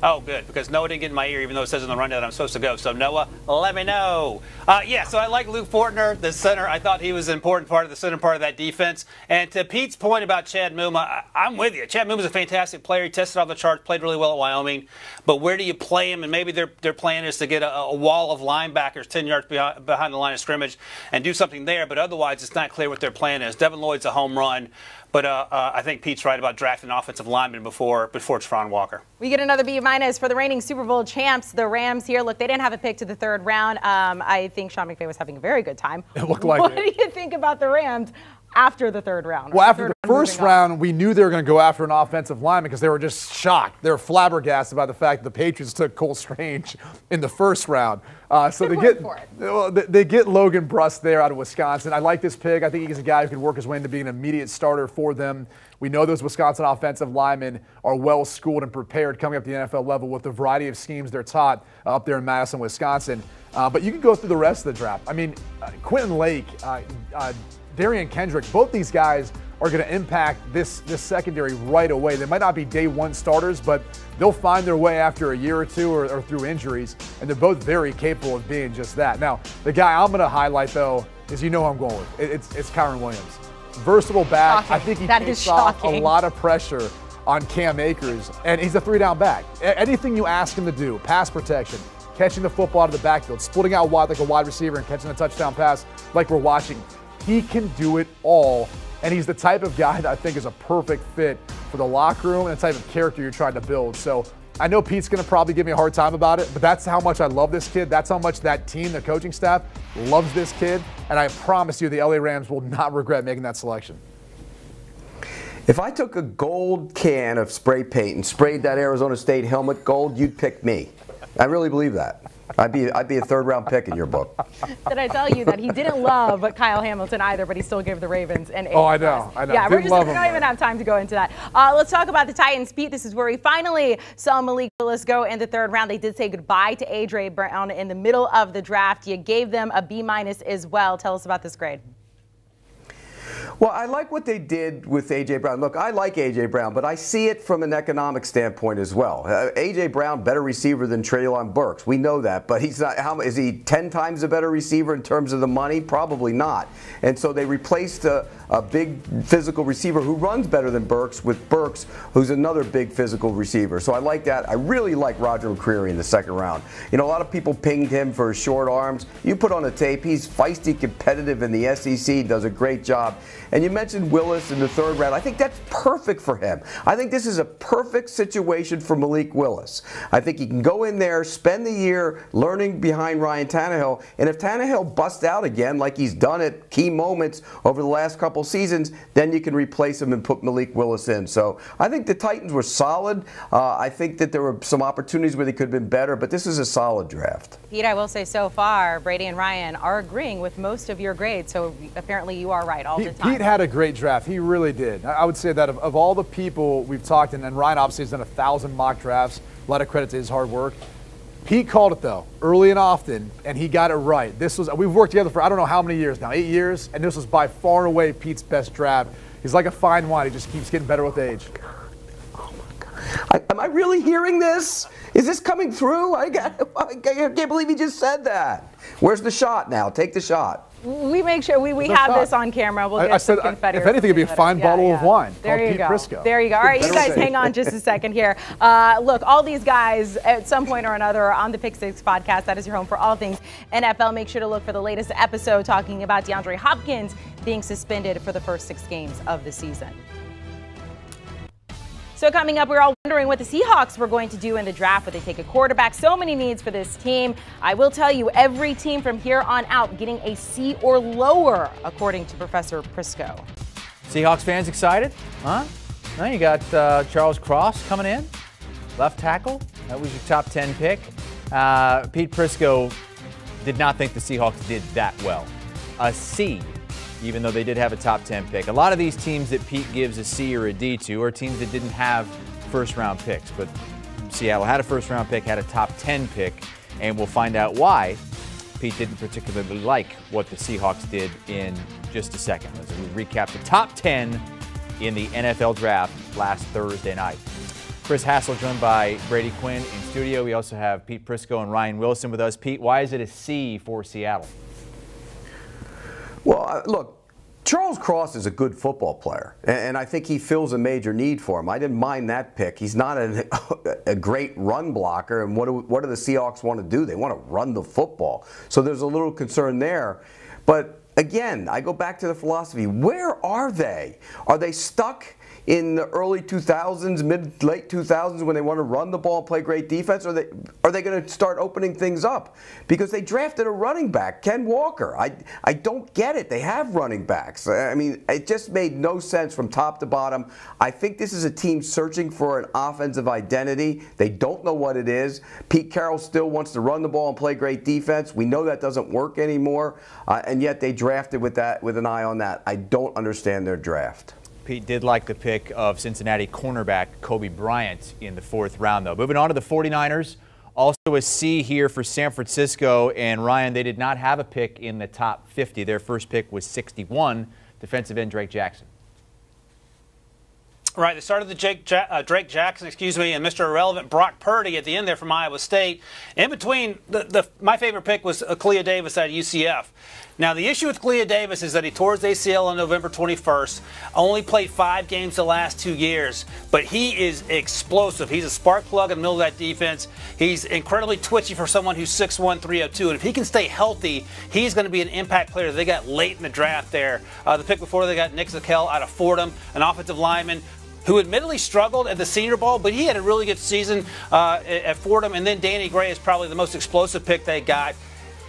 Oh, good, because Noah didn't get in my ear, even though it says in the rundown that I'm supposed to go. So, Noah, let me know. Uh, yeah, so I like Luke Fortner, the center. I thought he was an important part of the center part of that defense. And to Pete's point about Chad Muma, I, am with you. Chad Muma's a fantastic player. He tested off the charts, played really well at Wyoming. But where do you play him? And maybe their, their plan is to get a, a wall of linebackers 10 yards behind, behind the line of scrimmage and do something there. But otherwise, it's not clear what their plan is. Devin Lloyd's a home run. But uh, uh, I think Pete's right about drafting offensive lineman before before Travon Walker. We get another B minus for the reigning Super Bowl champs, the Rams. Here, look, they didn't have a pick to the third round. Um, I think Sean McVay was having a very good time. It looked like what it. do you think about the Rams? After the third round. Well, after the first round, we knew they were going to go after an offensive lineman because they were just shocked. They were flabbergasted by the fact that the Patriots took Cole Strange in the first round. Uh, so they get well, they get Logan Bruss there out of Wisconsin. I like this pick. I think he's a guy who could work his way into being an immediate starter for them. We know those Wisconsin offensive linemen are well schooled and prepared coming up to the NFL level with the variety of schemes they're taught up there in Madison, Wisconsin. Uh, but you can go through the rest of the draft. I mean, uh, Quentin Lake, uh, Derion Kendrick, both these guys are going to impact this, this secondary right away. They might not be day one starters, but they'll find their way after a year or two or, or through injuries, and they're both very capable of being just that. Now, the guy I'm going to highlight, though, is you know who I'm going with. It's, it's Kyren Williams. Versatile back. Shocking. I think he that takes off a lot of pressure on Cam Akers, and he's a three down back. Anything you ask him to do, pass protection, catching the football out of the backfield, splitting out wide like a wide receiver and catching a touchdown pass like we're watching, he can do it all and he's the type of guy that I think is a perfect fit for the locker room and the type of character you're trying to build. So I know Pete's going to probably give me a hard time about it, but that's how much I love this kid. That's how much that team, the coaching staff, loves this kid. And I promise you, the LA Rams will not regret making that selection. If I took a gold can of spray paint and sprayed that Arizona State helmet gold, you'd pick me. I really believe that. I'd be I'd be a third round pick in your book. Did I tell you that he didn't love Kyle Hamilton either, but he still gave the Ravens an A. Oh, I know, I know. Yeah, we're just we don't even have time to go into that. Uh, let's talk about the Titans. Pete, this is where we finally saw Malik Willis go in the third round. They did say goodbye to AJ Brown in the middle of the draft. You gave them a B minus as well. Tell us about this grade. Well, I like what they did with A.J. Brown. Look, I like A.J. Brown, but I see it from an economic standpoint as well. Uh, A.J. Brown, better receiver than Treylon Burks. We know that, but he's not. How is he 10 times a better receiver in terms of the money? Probably not. And so they replaced a, a big physical receiver who runs better than Burks with Burks, who's another big physical receiver. So I like that. I really like Roger McCreary in the second round. You know, a lot of people pinged him for his short arms. You put on a tape, he's feisty, competitive in the SEC, does a great job. And you mentioned Willis in the third round. I think that's perfect for him. I think this is a perfect situation for Malik Willis. I think he can go in there, spend the year learning behind Ryan Tannehill, and if Tannehill busts out again, like he's done at key moments over the last couple seasons, then you can replace him and put Malik Willis in. So I think the Titans were solid. Uh, I think that there were some opportunities where they could have been better, but this is a solid draft. Pete, I will say so far, Brady and Ryan are agreeing with most of your grades, so apparently you are right all Pete, the time. Pete had a great draft. He really did. I would say that of, of all the people we've talked, and, and Ryan obviously has done a thousand mock drafts, a lot of credit to his hard work. Pete called it though, early and often, and he got it right. This was we've worked together for I don't know how many years now, eight years, and this was by far and away Pete's best draft. He's like a fine wine; he just keeps getting better with age. Oh! I, am I really hearing this? Is this coming through? I, I can't believe he just said that. Where's the shot now? Take the shot. We make sure we, we have this on camera. We'll get I, I said, confetti. If anything, it'd be a fine bottle yeah, of wine. There you Pete go. There you go. All right, you guys, hang on just a second here. Uh, look, all these guys at some point or another are on the Pick Six podcast. That is your home for all things NFL. Make sure to look for the latest episode talking about DeAndre Hopkins being suspended for the first six games of the season. So coming up, we're all wondering what the Seahawks were going to do in the draft. Would they take a quarterback? So many needs for this team. I will tell you, every team from here on out getting a C or lower, according to Professor Prisco. Seahawks fans excited? Huh? Now you got uh, Charles Cross coming in, left tackle. That was your top 10 pick. Uh, Pete Prisco did not think the Seahawks did that well. A C even though they did have a top 10 pick. A lot of these teams that Pete gives a C or a D to are teams that didn't have first round picks, but Seattle had a first round pick, had a top 10 pick, and we'll find out why Pete didn't particularly like what the Seahawks did in just a second. Let's recap the top 10 in the NFL draft last Thursday night. Chris Hassel joined by Brady Quinn in studio. We also have Pete Prisco and Ryan Wilson with us. Pete, why is it a C for Seattle? Well, uh, look, Charles Cross is a good football player, and I think he fills a major need for him. I didn't mind that pick. He's not a, a great run blocker, and what do, what do the Seahawks want to do? They want to run the football. So there's a little concern there. But again, I go back to the philosophy. Where are they? Are they stuck in the early 2000s, mid late 2000s when they want to run the ball and play great defense? Or are they are they going to start opening things up? Because they drafted a running back, Ken Walker. I I don't get it. They have running backs. I mean, it just made no sense from top to bottom. I think this is a team searching for an offensive identity. They don't know what it is. Pete Carroll still wants to run the ball and play great defense. We know that doesn't work anymore, uh, and yet they drafted with that with an eye on that. I don't understand their draft. Pete did like the pick of Cincinnati cornerback Coby Bryant in the fourth round, though. Moving on to the 49ers. Also a C here for San Francisco. And Ryan, they did not have a pick in the top 50. Their first pick was 61, defensive end Drake Jackson. Right, they started the Jake ja uh, Drake Jackson, excuse me, and Mr. Irrelevant Brock Purdy at the end there from Iowa State. In between, the, the my favorite pick was Kalia Davis at UCF. Now, the issue with Kalia Davis is that he tore his ACL on November 21st, only played five games the last two years, but he is explosive. He's a spark plug in the middle of that defense. He's incredibly twitchy for someone who's 6'1", 302, and if he can stay healthy, he's going to be an impact player. They got late in the draft there. Uh, the pick before they got Nick Zakelj out of Fordham, an offensive lineman who admittedly struggled at the Senior Bowl, but he had a really good season uh, at Fordham. And then Danny Gray is probably the most explosive pick they got.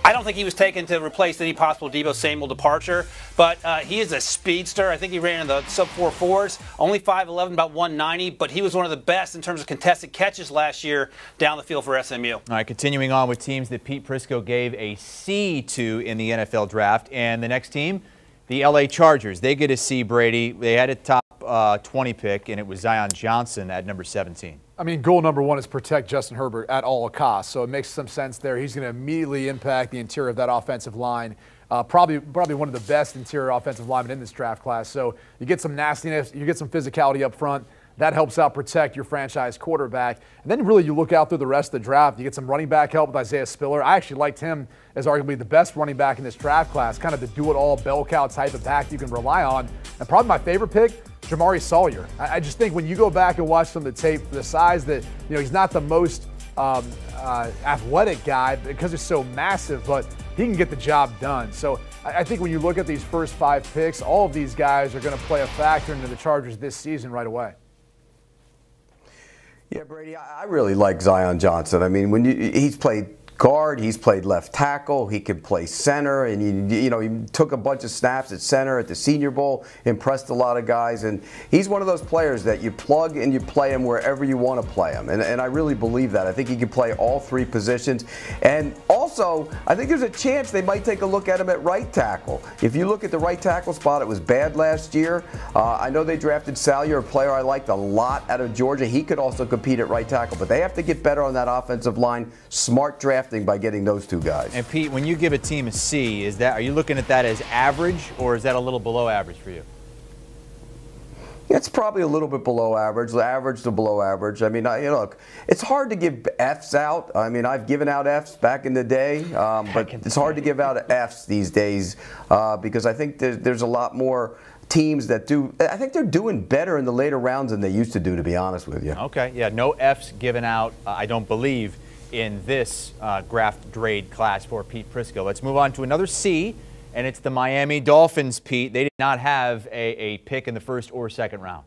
I don't think he was taken to replace any possible Deebo Samuel departure, but uh, he is a speedster. I think he ran in the sub four fours, only 5'11, about 190, but he was one of the best in terms of contested catches last year down the field for SMU. All right, continuing on with teams that Pete Prisco gave a C to in the NFL draft, and the next team, the LA Chargers. They get to see Brady. They had a top uh, 20 pick, and it was Zion Johnson at number 17. I mean, goal number one is protect Justin Herbert at all costs. So it makes some sense there. He's going to immediately impact the interior of that offensive line. Uh, probably, probably one of the best interior offensive linemen in this draft class. So you get some nastiness, you get some physicality up front. That helps out protect your franchise quarterback. And then really you look out through the rest of the draft. You get some running back help with Isaiah Spiller. I actually liked him as arguably the best running back in this draft class, kind of the do-it-all bell cow type of back you can rely on. And probably my favorite pick, Jamaree Salyer. I, I just think when you go back and watch some of the tape, the size that, you know, he's not the most um, uh, athletic guy because he's so massive, but he can get the job done. So I, I think when you look at these first five picks, all of these guys are going to play a factor into the Chargers this season right away. Yeah, Brady, I really like Zion Johnson. I mean, when you, he's played guard. He's played left tackle. He can play center, and you, you know he took a bunch of snaps at center at the Senior Bowl. Impressed a lot of guys, and he's one of those players that you plug and you play him wherever you want to play him. And, and I really believe that. I think he can play all three positions, and also I think there's a chance they might take a look at him at right tackle. If you look at the right tackle spot, it was bad last year. Uh, I know they drafted Salyer, a player I liked a lot out of Georgia. He could also compete at right tackle, but they have to get better on that offensive line. Smart draft drafting by getting those two guys. And Pete, when you give a team a C, is that are you looking at that as average or is that a little below average for you? It's probably a little bit below average, the average to below average. I mean, I, you know, look, it's hard to give Fs out. I mean, I've given out Fs back in the day, um, but it's hard to give out Fs these days uh, because I think there's, there's a lot more teams that do. I think they're doing better in the later rounds than they used to do, to be honest with you. Okay, yeah, no Fs given out. Uh, I don't believe in this uh, graft grade class for Pete Prisco. Let's move on to another C, and it's the Miami Dolphins, Pete. They did not have a, a pick in the first or second round.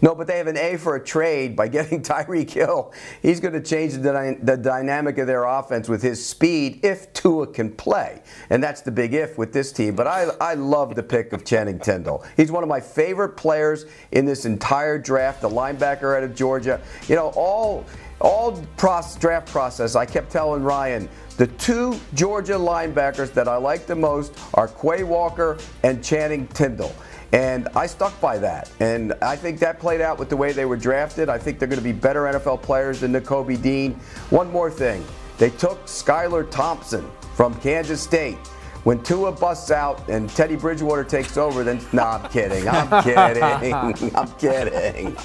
No, but they have an A for a trade by getting Tyreek Hill. He's going to change the, the, dynamic of their offense with his speed if Tua can play. And that's the big if with this team. But I, I love the pick of Channing Tindall. He's one of my favorite players in this entire draft, the linebacker out of Georgia. You know, all all draft process, I kept telling Ryan, the two Georgia linebackers that I like the most are Quay Walker and Channing Tindall. And I stuck by that. And I think that played out with the way they were drafted. I think they're going to be better NFL players than Nakobe Dean. One more thing. They took Skylar Thompson from Kansas State. When Tua busts out and Teddy Bridgewater takes over, then no, I'm kidding. I'm kidding. I'm kidding.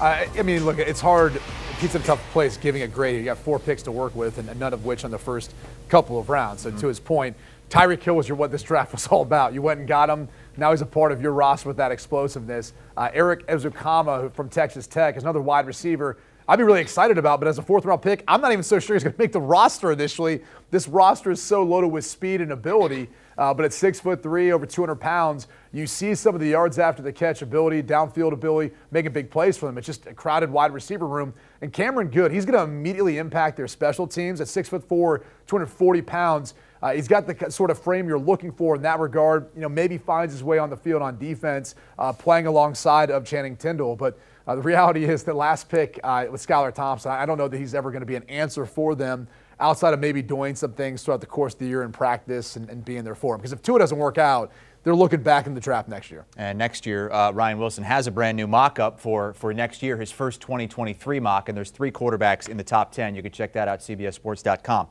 I, I mean, look, it's hard Pete's in a tough place giving a grade. You got four picks to work with, and none of which on the first couple of rounds. So mm-hmm. to his point, Tyreek Hill was your what this draft was all about. You went and got him. Now he's a part of your roster with that explosiveness. Uh, Erik Ezukanma from Texas Tech is another wide receiver. I'd be really excited about, but as a fourth round pick, I'm not even so sure he's going to make the roster initially. This roster is so loaded with speed and ability. Uh, but at six foot three, over 200 pounds, you see some of the yards after the catch ability, downfield ability, making big plays for them. It's just a crowded wide receiver room. And Cameron Goode, he's going to immediately impact their special teams at six foot four, 240 pounds. Uh, he's got the sort of frame you're looking for in that regard. You know, maybe finds his way on the field on defense, uh, playing alongside of Channing Tindall. But uh, the reality is the last pick uh, with Skylar Thompson, I don't know that he's ever going to be an answer for them outside of maybe doing some things throughout the course of the year in practice and, and being there for him. Because if Tua doesn't work out, they're looking back in the draft next year. And next year, uh, Ryan Wilson has a brand new mock up for, for next year, his first 2023 mock, and there's three quarterbacks in the top 10. You can check that out, CBSSports.com.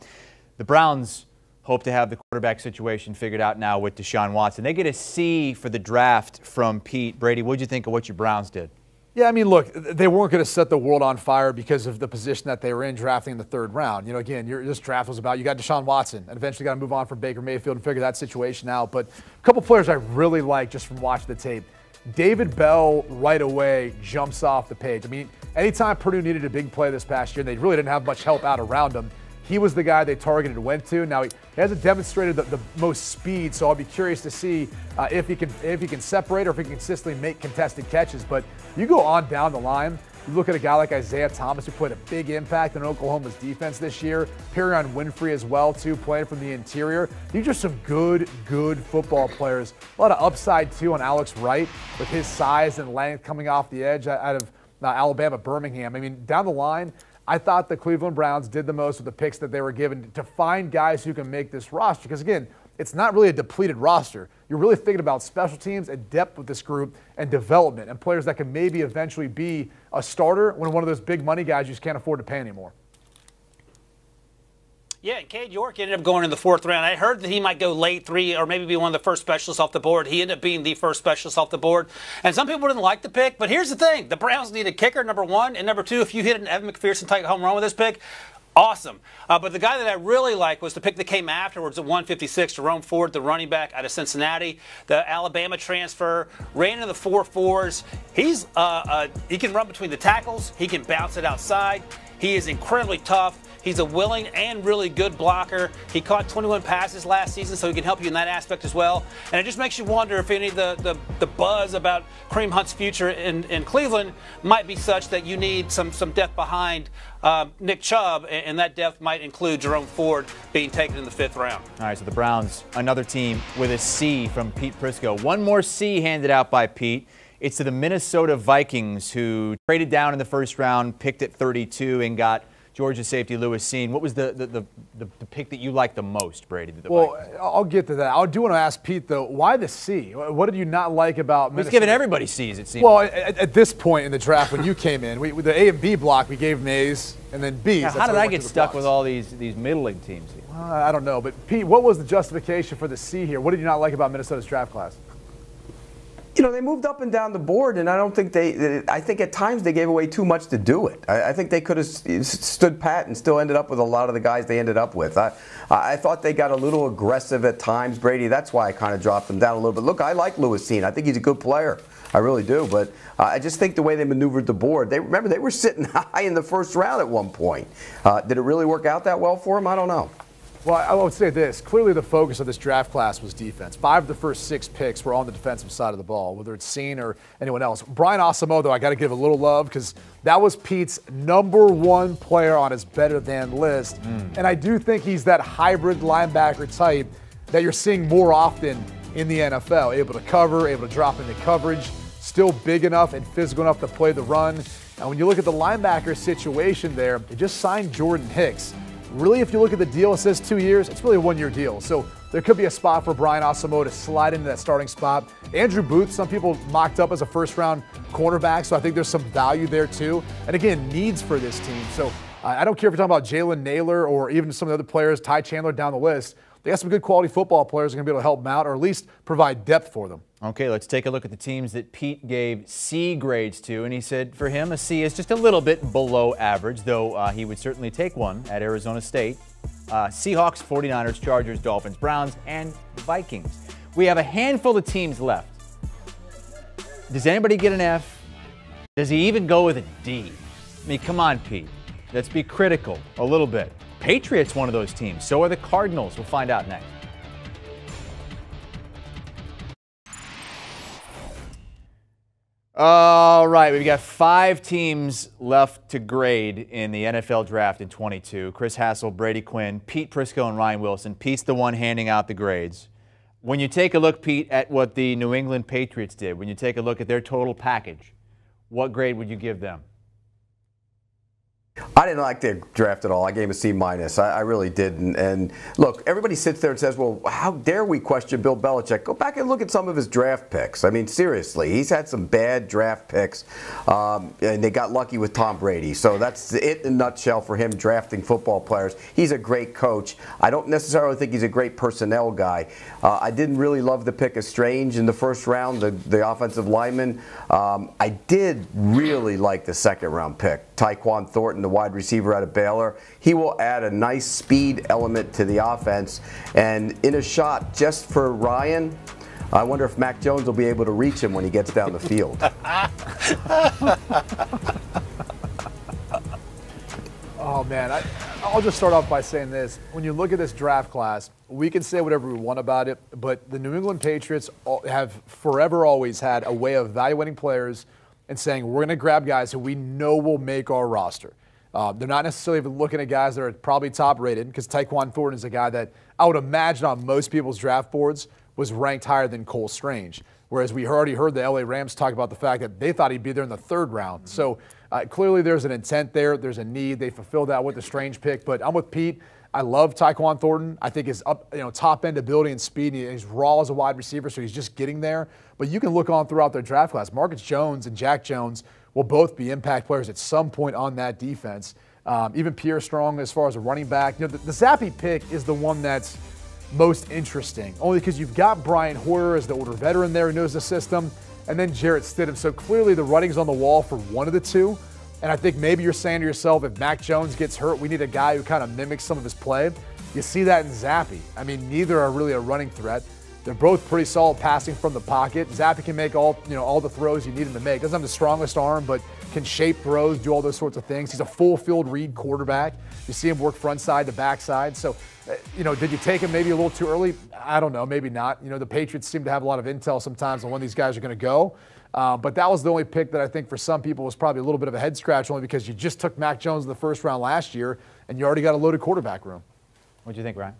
The Browns hope to have the quarterback situation figured out now with Deshaun Watson. They get a C for the draft from Pete Brady. What did you think of what your Browns did? Yeah, I mean, look, they weren't going to set the world on fire because of the position that they were in drafting in the third round. You know, again, this draft was about you got Deshaun Watson and eventually got to move on from Baker Mayfield and figure that situation out. But a couple players I really like just from watching the tape. David Bell right away jumps off the page. I mean, anytime Purdue needed a big play this past year, and they really didn't have much help out around him. He was the guy they targeted went to. Now he hasn't demonstrated the, the most speed, so I'll be curious to see uh, if he can if he can separate or if he can consistently make contested catches. But you go on down the line. You look at a guy like Isaiah Thomas, who played a big impact in Oklahoma's defense this year. Perrion Winfrey as well, too, playing from the interior. These are some good, good football players. A lot of upside, too, on Alex Wright with his size and length coming off the edge out of uh, Alabama, Birmingham. I mean, down the line, I thought the Cleveland Browns did the most with the picks that they were given to find guys who can make this roster. Because again, it's not really a depleted roster. You're really thinking about special teams and depth with this group and development and players that can maybe eventually be a starter when one of those big money guys you just can't afford to pay anymore. Yeah, Cade York ended up going in the fourth round. I heard that he might go late three or maybe be one of the first specialists off the board. He ended up being the first specialist off the board. And some people didn't like the pick, but here's the thing. The Browns need a kicker, number one. And number two, if you hit an Evan McPherson type home run with this pick, awesome. Uh, but the guy that I really like was the pick that came afterwards at 156, Jerome Ford, the running back out of Cincinnati, the Alabama transfer, ran in the four fours. He's uh, uh, he can run between the tackles. He can bounce it outside. He is incredibly tough. He's a willing and really good blocker. He caught 21 passes last season, so he can help you in that aspect as well. And it just makes you wonder if any of the, the, the buzz about Kareem Hunt's future in, in Cleveland might be such that you need some, some depth behind uh, Nick Chubb, and that depth might include Jerome Ford being taken in the fifth round. All right, so the Browns, another team with a C from Pete Prisco. One more C handed out by Pete. It's to the Minnesota Vikings, who traded down in the first round, picked at 32, and got – Georgia safety Lewis Cine. What was the, the, the, the, pick that you liked the most, Brady? The well, Vikings? I'll get to that. I do want to ask Pete, though, why the C? What did you not like about Minnesota? He's giving everybody C's, it seems. Well, at, at, this point in the draft, when you came in, we, with the A and B block, we gave him A's and then B's. Now, how did I get stuck blocks. with all these, these middling teams? Uh, I don't know. But, Pete, what was the justification for the C here? What did you not like about Minnesota's draft class? You know, they moved up and down the board, and I don't think they. I think at times they gave away too much to do it. I, I think they could have stood pat and still ended up with a lot of the guys they ended up with. I, I thought they got a little aggressive at times, Brady. That's why I kind of dropped them down a little bit. Look, I like Lewis Cine. I think he's a good player. I really do. But uh, I just think the way they maneuvered the board. They remember they were sitting high in the first round at one point. Uh, did it really work out that well for them? I don't know. Well, I would say this. Clearly, the focus of this draft class was defense. Five of the first six picks were on the defensive side of the ball, whether it's Cine or anyone else. Brian Asamoah, though, I got to give a little love because that was Pete's number one player on his better than list. Mm. And I do think he's that hybrid linebacker type that you're seeing more often in the NFL. Able to cover, able to drop into coverage, still big enough and physical enough to play the run. And when you look at the linebacker situation there, they just signed Jordan Hicks. Really, if you look at the deal, it says two years. It's really a one-year deal. So there could be a spot for Brian Asamoah to slide into that starting spot. Andrew Booth, some people mocked up as a first-round cornerback, so I think there's some value there too. And again, needs for this team. So I don't care if you're talking about Jalen Nailor or even some of the other players, Ty Chandler down the list. They got some good quality football players that are going to be able to help them out or at least provide depth for them. Okay, let's take a look at the teams that Pete gave C grades to. And he said for him, a C is just a little bit below average, though uh, he would certainly take one at Arizona State. Uh, Seahawks, 49ers, Chargers, Dolphins, Browns, and Vikings. We have a handful of teams left. Does anybody get an F? Does he even go with a D? I mean, come on, Pete. Let's be critical a little bit. Patriots one of those teams. So are the Cardinals. We'll find out next. All right, we've got five teams left to grade in the NFL draft in 22. Chris Hassel, Brady Quinn, Pete Prisco, and Ryan Wilson. Pete's the one handing out the grades. When you take a look, Pete, at what the New England Patriots did, when you take a look at their total package, what grade would you give them? I didn't like their draft at all. I gave him a C minus. I, I, really didn't. And look, everybody sits there and says, "Well, how dare we question Bill Belichick?" Go back and look at some of his draft picks. I mean, seriously, he's had some bad draft picks, um, and they got lucky with Tom Brady. So that's it in a nutshell for him drafting football players. He's a great coach. I don't necessarily think he's a great personnel guy. Uh, I didn't really love the pick of Strange in the first round, the, the offensive lineman. Um, I did really like the second round pick, Tyquan Thornton the wide receiver out of Baylor. He will add a nice speed element to the offense. And in a shot just for Ryan, I wonder if Mac Jones will be able to reach him when he gets down the field. oh, man. I, I'll just start off by saying this. When you look at this draft class, we can say whatever we want about it, but the New England Patriots have forever always had a way of evaluating players and saying, we're going to grab guys who we know will make our roster. Uh, they're not necessarily even looking at guys that are probably top rated because Tyquan Thornton is a guy that I would imagine on most people's draft boards was ranked higher than Cole Strange. Whereas we already heard the LA Rams talk about the fact that they thought he'd be there in the third round. Mm-hmm. So uh, clearly there's an intent there. There's a need. They fulfilled that with the Strange pick. But I'm with Pete. I love Tyquan Thornton. I think his up, you know, top end ability and speed. and He's raw as a wide receiver, so he's just getting there. But you can look on throughout their draft class. Marcus Jones and Jack Jones will both be impact players at some point on that defense. Um, even Pierre Strong, as far as a running back. You know, the, the Zappe pick is the one that's most interesting, only because you've got Brian Hoyer as the older veteran there who knows the system, and then Jarrett Stidham. So clearly the writing's on the wall for one of the two. And I think maybe you're saying to yourself, if Mac Jones gets hurt, we need a guy who kind of mimics some of his play. You see that in Zappe. I mean, neither are really a running threat. They're both pretty solid passing from the pocket. Zappe can make all you know all the throws you need him to make. Doesn't have the strongest arm, but can shape throws, do all those sorts of things. He's a full field read quarterback. You see him work front side to back side. So, uh, you know, did you take him maybe a little too early? I don't know, maybe not. You know, the Patriots seem to have a lot of intel sometimes on when these guys are going to go. Uh, but that was the only pick that I think for some people was probably a little bit of a head scratch, only because you just took Mac Jones in the first round last year and you already got a loaded quarterback room. What do you think, Ryan?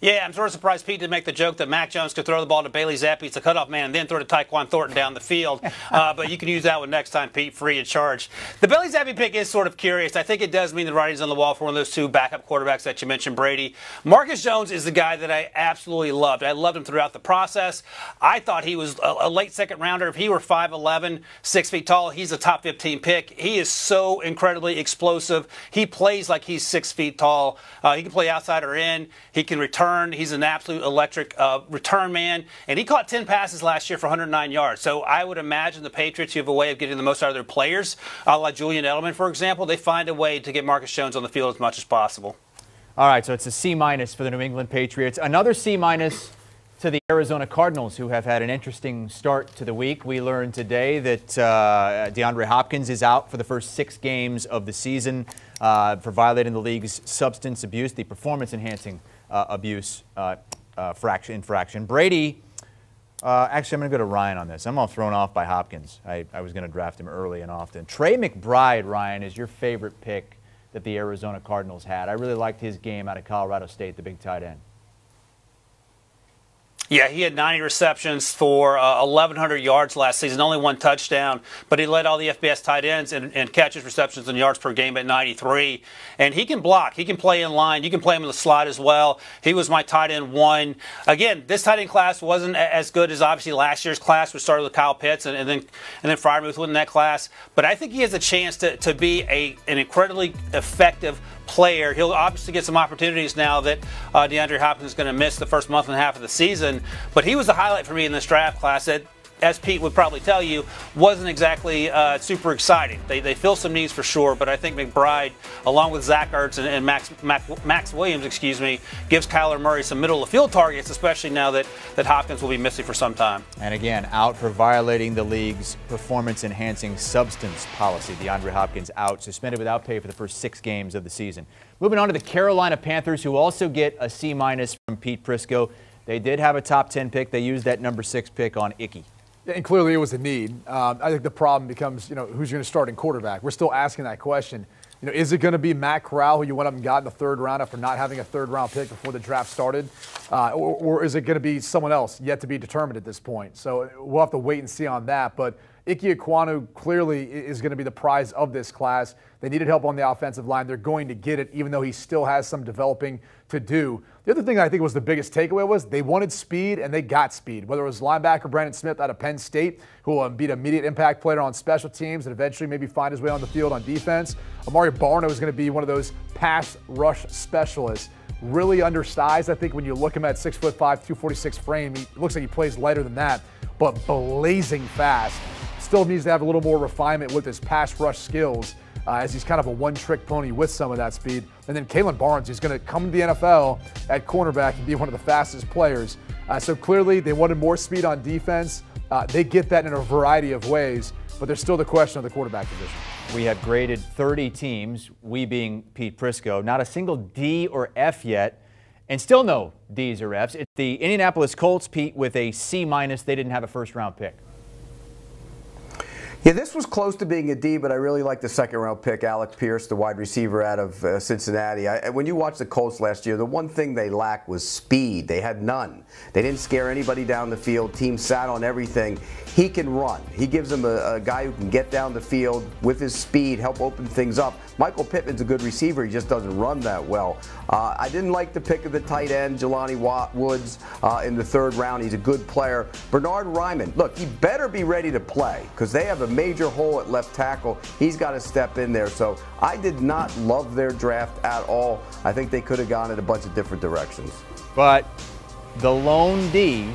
Yeah, I'm sort of surprised Pete didn't make the joke that Mac Jones could throw the ball to Bailey Zappe, it's a cutoff man, and then throw to Tyquan Thornton down the field. Uh, but you can use that one next time, Pete, free of charge. The Bailey Zappe pick is sort of curious. I think it does mean the writing's on the wall for one of those two backup quarterbacks that you mentioned, Brady. Marcus Jones is the guy that I absolutely loved. I loved him throughout the process. I thought he was a, a late second rounder. If he were 5'11, 6 feet tall, he's a top 15 pick. He is so incredibly explosive. He plays like he's 6 feet tall. Uh, he can play outside or in. He can return. He's an absolute electric uh, return man, and he caught 10 passes last year for 109 yards. So I would imagine the Patriots, who have a way of getting the most out of their players, uh, like Julian Edelman, for example, they find a way to get Marcus Jones on the field as much as possible. All right, so it's a C minus for the New England Patriots. Another C minus to the Arizona Cardinals, who have had an interesting start to the week. We learned today that uh, DeAndre Hopkins is out for the first six games of the season uh, for violating the league's substance abuse, the performance enhancing abuse uh, uh, fraction, infraction. Brady, uh, actually, I'm going to go to Ryan on this. I'm all thrown off by Hopkins. I, I was going to draft him early and often. Trey McBride, Ryan, is your favorite pick that the Arizona Cardinals had. I really liked his game out of Colorado State, the big tight end. Yeah, he had 90 receptions for uh, 1,100 yards last season, only one touchdown, but he led all the FBS tight ends in, in, catches, receptions, and yards per game at 93. And he can block. He can play in line. You can play him in the slot as well. He was my tight end one. Again, this tight end class wasn't as good as obviously last year's class, which started with Kyle Pitts and, and then and then Freiermuth within that class. But I think he has a chance to, to be a, an incredibly effective player. He'll obviously get some opportunities now that uh, DeAndre Hopkins is going to miss the first month and a half of the season. But he was the highlight for me in this draft class. That as Pete would probably tell you, wasn't exactly uh, super exciting. They, they fill some needs for sure, but I think McBride, along with Zach Ertz and, and Max, Max, Max, Williams, excuse me, gives Kyler Murray some middle of field targets, especially now that, that Hopkins will be missing for some time. And again, out for violating the league's performance enhancing substance policy. DeAndre Hopkins out, suspended without pay for the first six games of the season. Moving on to the Carolina Panthers, who also get a C minus from Pete Prisco. They did have a top 10 pick. They used that number six pick on Ickey. And clearly it was a need. Um, I think the problem becomes, you know, who's going to start in quarterback? We're still asking that question. You know, is it going to be Matt Corral, who you went up and got in the third round after not having a third round pick before the draft started? Uh, or, or, is it going to be someone else yet to be determined at this point? So we'll have to wait and see on that. But Ike Ekwonu clearly is going to be the prize of this class. They needed help on the offensive line. They're going to get it, even though he still has some developing to do. The other thing I think was the biggest takeaway was they wanted speed and they got speed. Whether it was linebacker Brandon Smith out of Penn State, who will be an immediate impact player on special teams and eventually maybe find his way on the field on defense. Amaré Barno is going to be one of those pass rush specialists. Really undersized, I think, when you look him at 6'5, 246 frame. He looks like he plays lighter than that, but blazing fast still needs to have a little more refinement with his pass rush skills. Uh, as he's kind of a one-trick pony with some of that speed. And then Kalon Barnes, he's going to come to the NFL at cornerback and be one of the fastest players. Uh, so clearly, they wanted more speed on defense. Uh, they get that in a variety of ways, but there's still the question of the quarterback position. We have graded 30 teams, we being Pete Prisco, not a single D or F yet, and still no D's or F's. It's the Indianapolis Colts, Pete, with a C minus. They didn't have a first round pick. Yeah, this was close to being a D, but I really like the second round pick, Alec Pierce, the wide receiver out of uh, Cincinnati. I, when you watched the Colts last year, the one thing they lacked was speed. They had none. They didn't scare anybody down the field. Team sat on everything. He can run. He gives them a, a guy who can get down the field with his speed, help open things up. Michael Pittman's a good receiver. He just doesn't run that well. Uh, I didn't like the pick of the tight end, Jelani Woods, uh, in the third round. He's a good player. Bernard Raimann, look, he better be ready to play because they have a major hole at left tackle. He's got to step in there. So I did not love their draft at all. I think they could have gone in a bunch of different directions. But the lone D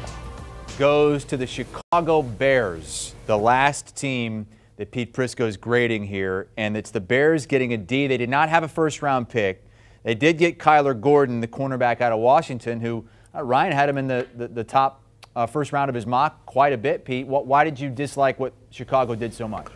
goes to the Chicago Bears, the last team that Pete Prisco is grading here, and it's the Bears getting a D. They did not have a first round pick. They did get Kyler Gordon, the cornerback out of Washington, who uh, Ryan had him in the, the, the top uh, first round of his mock quite a bit, Pete. What, why did you dislike what Chicago did so much?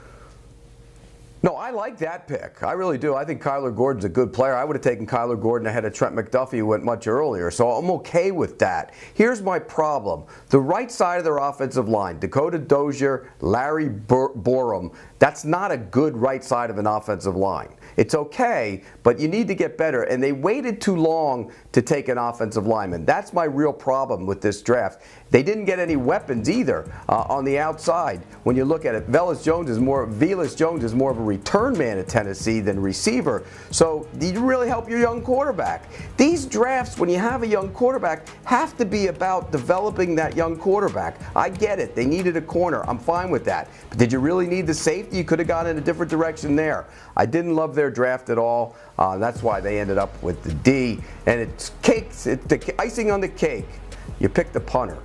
No, I like that pick. I really do. I think Kyler Gordon's a good player. I would have taken Kyler Gordon ahead of Trent McDuffie, who went much earlier. So I'm okay with that. Here's my problem. The right side of their offensive line, Dakota Dozier, Larry Bur- Borom, that's not a good right side of an offensive line. It's okay, but you need to get better. And they waited too long to take an offensive lineman. That's my real problem with this draft. They didn't get any weapons either uh, on the outside. When you look at it, Velus Jones is more Velus Jones is more of a return man at Tennessee than receiver. So did you really help your young quarterback. These drafts, when you have a young quarterback, have to be about developing that young quarterback. I get it. They needed a corner. I'm fine with that. But did you really need the safety? You could have gone in a different direction there. I didn't love their draft at all. Uh, that's why they ended up with the D. And it's cakes. It's the icing on the cake. You pick the punter.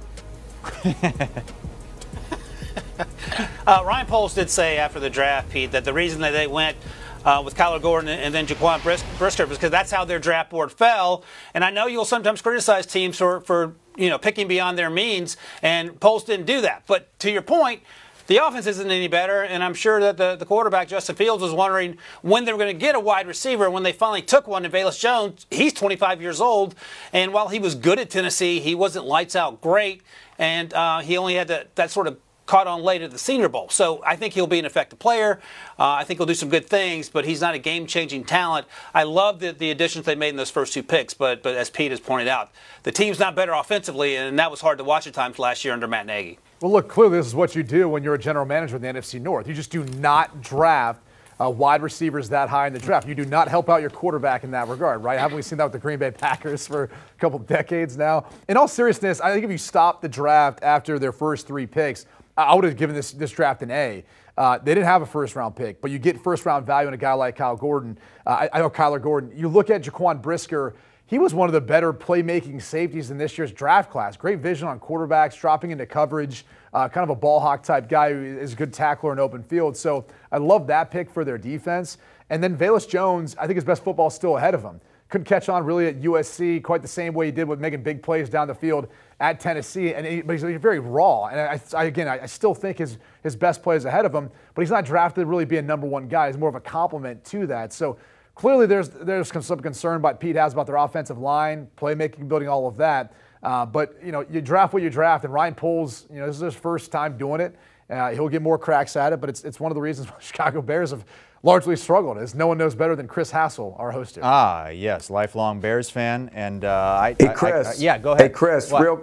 Uh, Ryan Poles did say after the draft, Pete, that the reason that they went uh, with Kyler Gordon and then Jaquan Brisker was because that's how their draft board fell. And I know you'll sometimes criticize teams for, for you know picking beyond their means, and Poles didn't do that. But to your point, the offense isn't any better, and I'm sure that the, the quarterback, Justin Fields, was wondering when they were going to get a wide receiver. When they finally took one in Velus Jones, he's 25 years old, and while he was good at Tennessee, he wasn't lights out great, and uh, he only had to, that sort of caught on late at the Senior Bowl. So I think he'll be an effective player. Uh, I think he'll do some good things, but he's not a game-changing talent. I love the, the additions they made in those first two picks, but but as Pete has pointed out, the team's not better offensively, and that was hard to watch at times last year under Matt Nagy. Well, look, clearly this is what you do when you're a general manager in the NFC North. You just do not draft uh, wide receivers that high in the draft. You do not help out your quarterback in that regard, right? Haven't we seen that with the Green Bay Packers for a couple decades now? In all seriousness, I think if you stop the draft after their first three picks, I would have given this, this draft an A. Uh, they didn't have a first round pick, but you get first round value in a guy like Kyle Gordon. Uh, I, I know Kyler Gordon. You look at Jaquan Brisker he was one of the better playmaking safeties in this year's draft class. Great vision on quarterbacks, dropping into coverage, uh, kind of a ball hawk type guy who is a good tackler in open field. So I love that pick for their defense. And then Velus Jones, I think his best football is still ahead of him. Couldn't catch on really at USC quite the same way he did with making big plays down the field at Tennessee. And he, but he's very raw. And I, I, again, I, still think his his best play is ahead of him. But he's not drafted to really be a number one guy. He's more of a complement to that. So clearly there's there's some concern about Pete has about their offensive line, playmaking, building all of that. Uh, but you know, you draft what you draft, and Ryan Poles, you know, this is his first time doing it. Uh, he'll get more cracks at it, but it's, it's one of the reasons why Chicago Bears have largely struggled, is no one knows better than Chris Hassel, our host here. Ah, yes, lifelong Bears fan, and uh, I. Hey, Chris. I- I- yeah, go ahead. Hey, Chris. What? Real,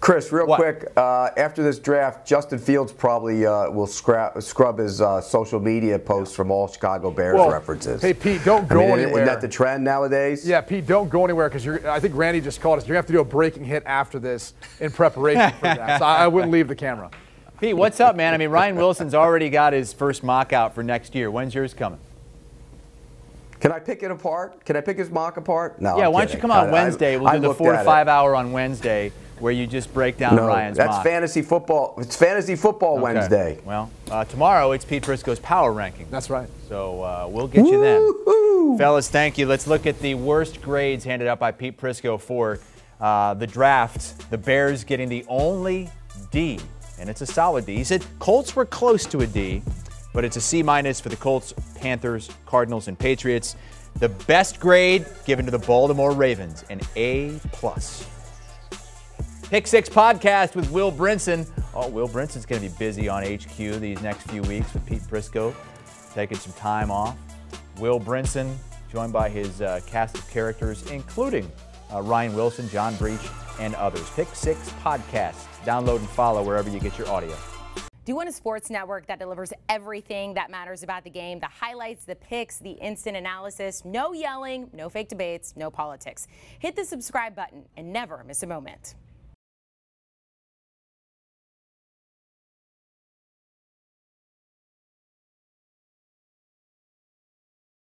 Chris. Real What? quick. Uh, after this draft, Justin Fields probably uh, will scrap, scrub his uh, social media posts from all Chicago Bears Well, references. hey, Pete, don't I go mean, isn't- anywhere. Isn't that the trend nowadays? Yeah, Pete, don't go anywhere because you're. I think Randy just called us. You're gonna have to do a breaking hit after this in preparation for that. So I, I wouldn't leave the camera. Pete, what's up, man? I mean, Ryan Wilson's already got his first mock out for next year. When's yours coming? Can I pick it apart? Can I pick his mock apart? No. yeah, I'm why don't you come on I- I- Wednesday? We'll I do the four to at it. five hour on Wednesday where you just break down No, Ryan's that's mock. fantasy football. It's fantasy football Okay. Wednesday. Well, uh, tomorrow it's Pete Prisco's power ranking. That's right. So uh, we'll get you then. Fellas, thank you. Let's look at the worst grades handed out by Pete Prisco for uh, the draft. The Bears getting the only D, and it's a solid D. He said Colts were close to a D, but it's a C minus for the Colts, Panthers, Cardinals, and Patriots. The best grade given to the Baltimore Ravens, an A plus. Pick Six podcast with Will Brinson. Oh, Will Brinson's going to be busy on HQ these next few weeks with Pete Prisco, taking some time off. Will Brinson, joined by his uh, cast of characters, including uh, Ryan Wilson, John Breech, and others. Pick Six podcast. Download and follow wherever you get your audio. Do you want a sports network that delivers everything that matters about the game? The highlights, the picks, the instant analysis, no yelling, no fake debates, no politics. Hit the subscribe button and never miss a moment.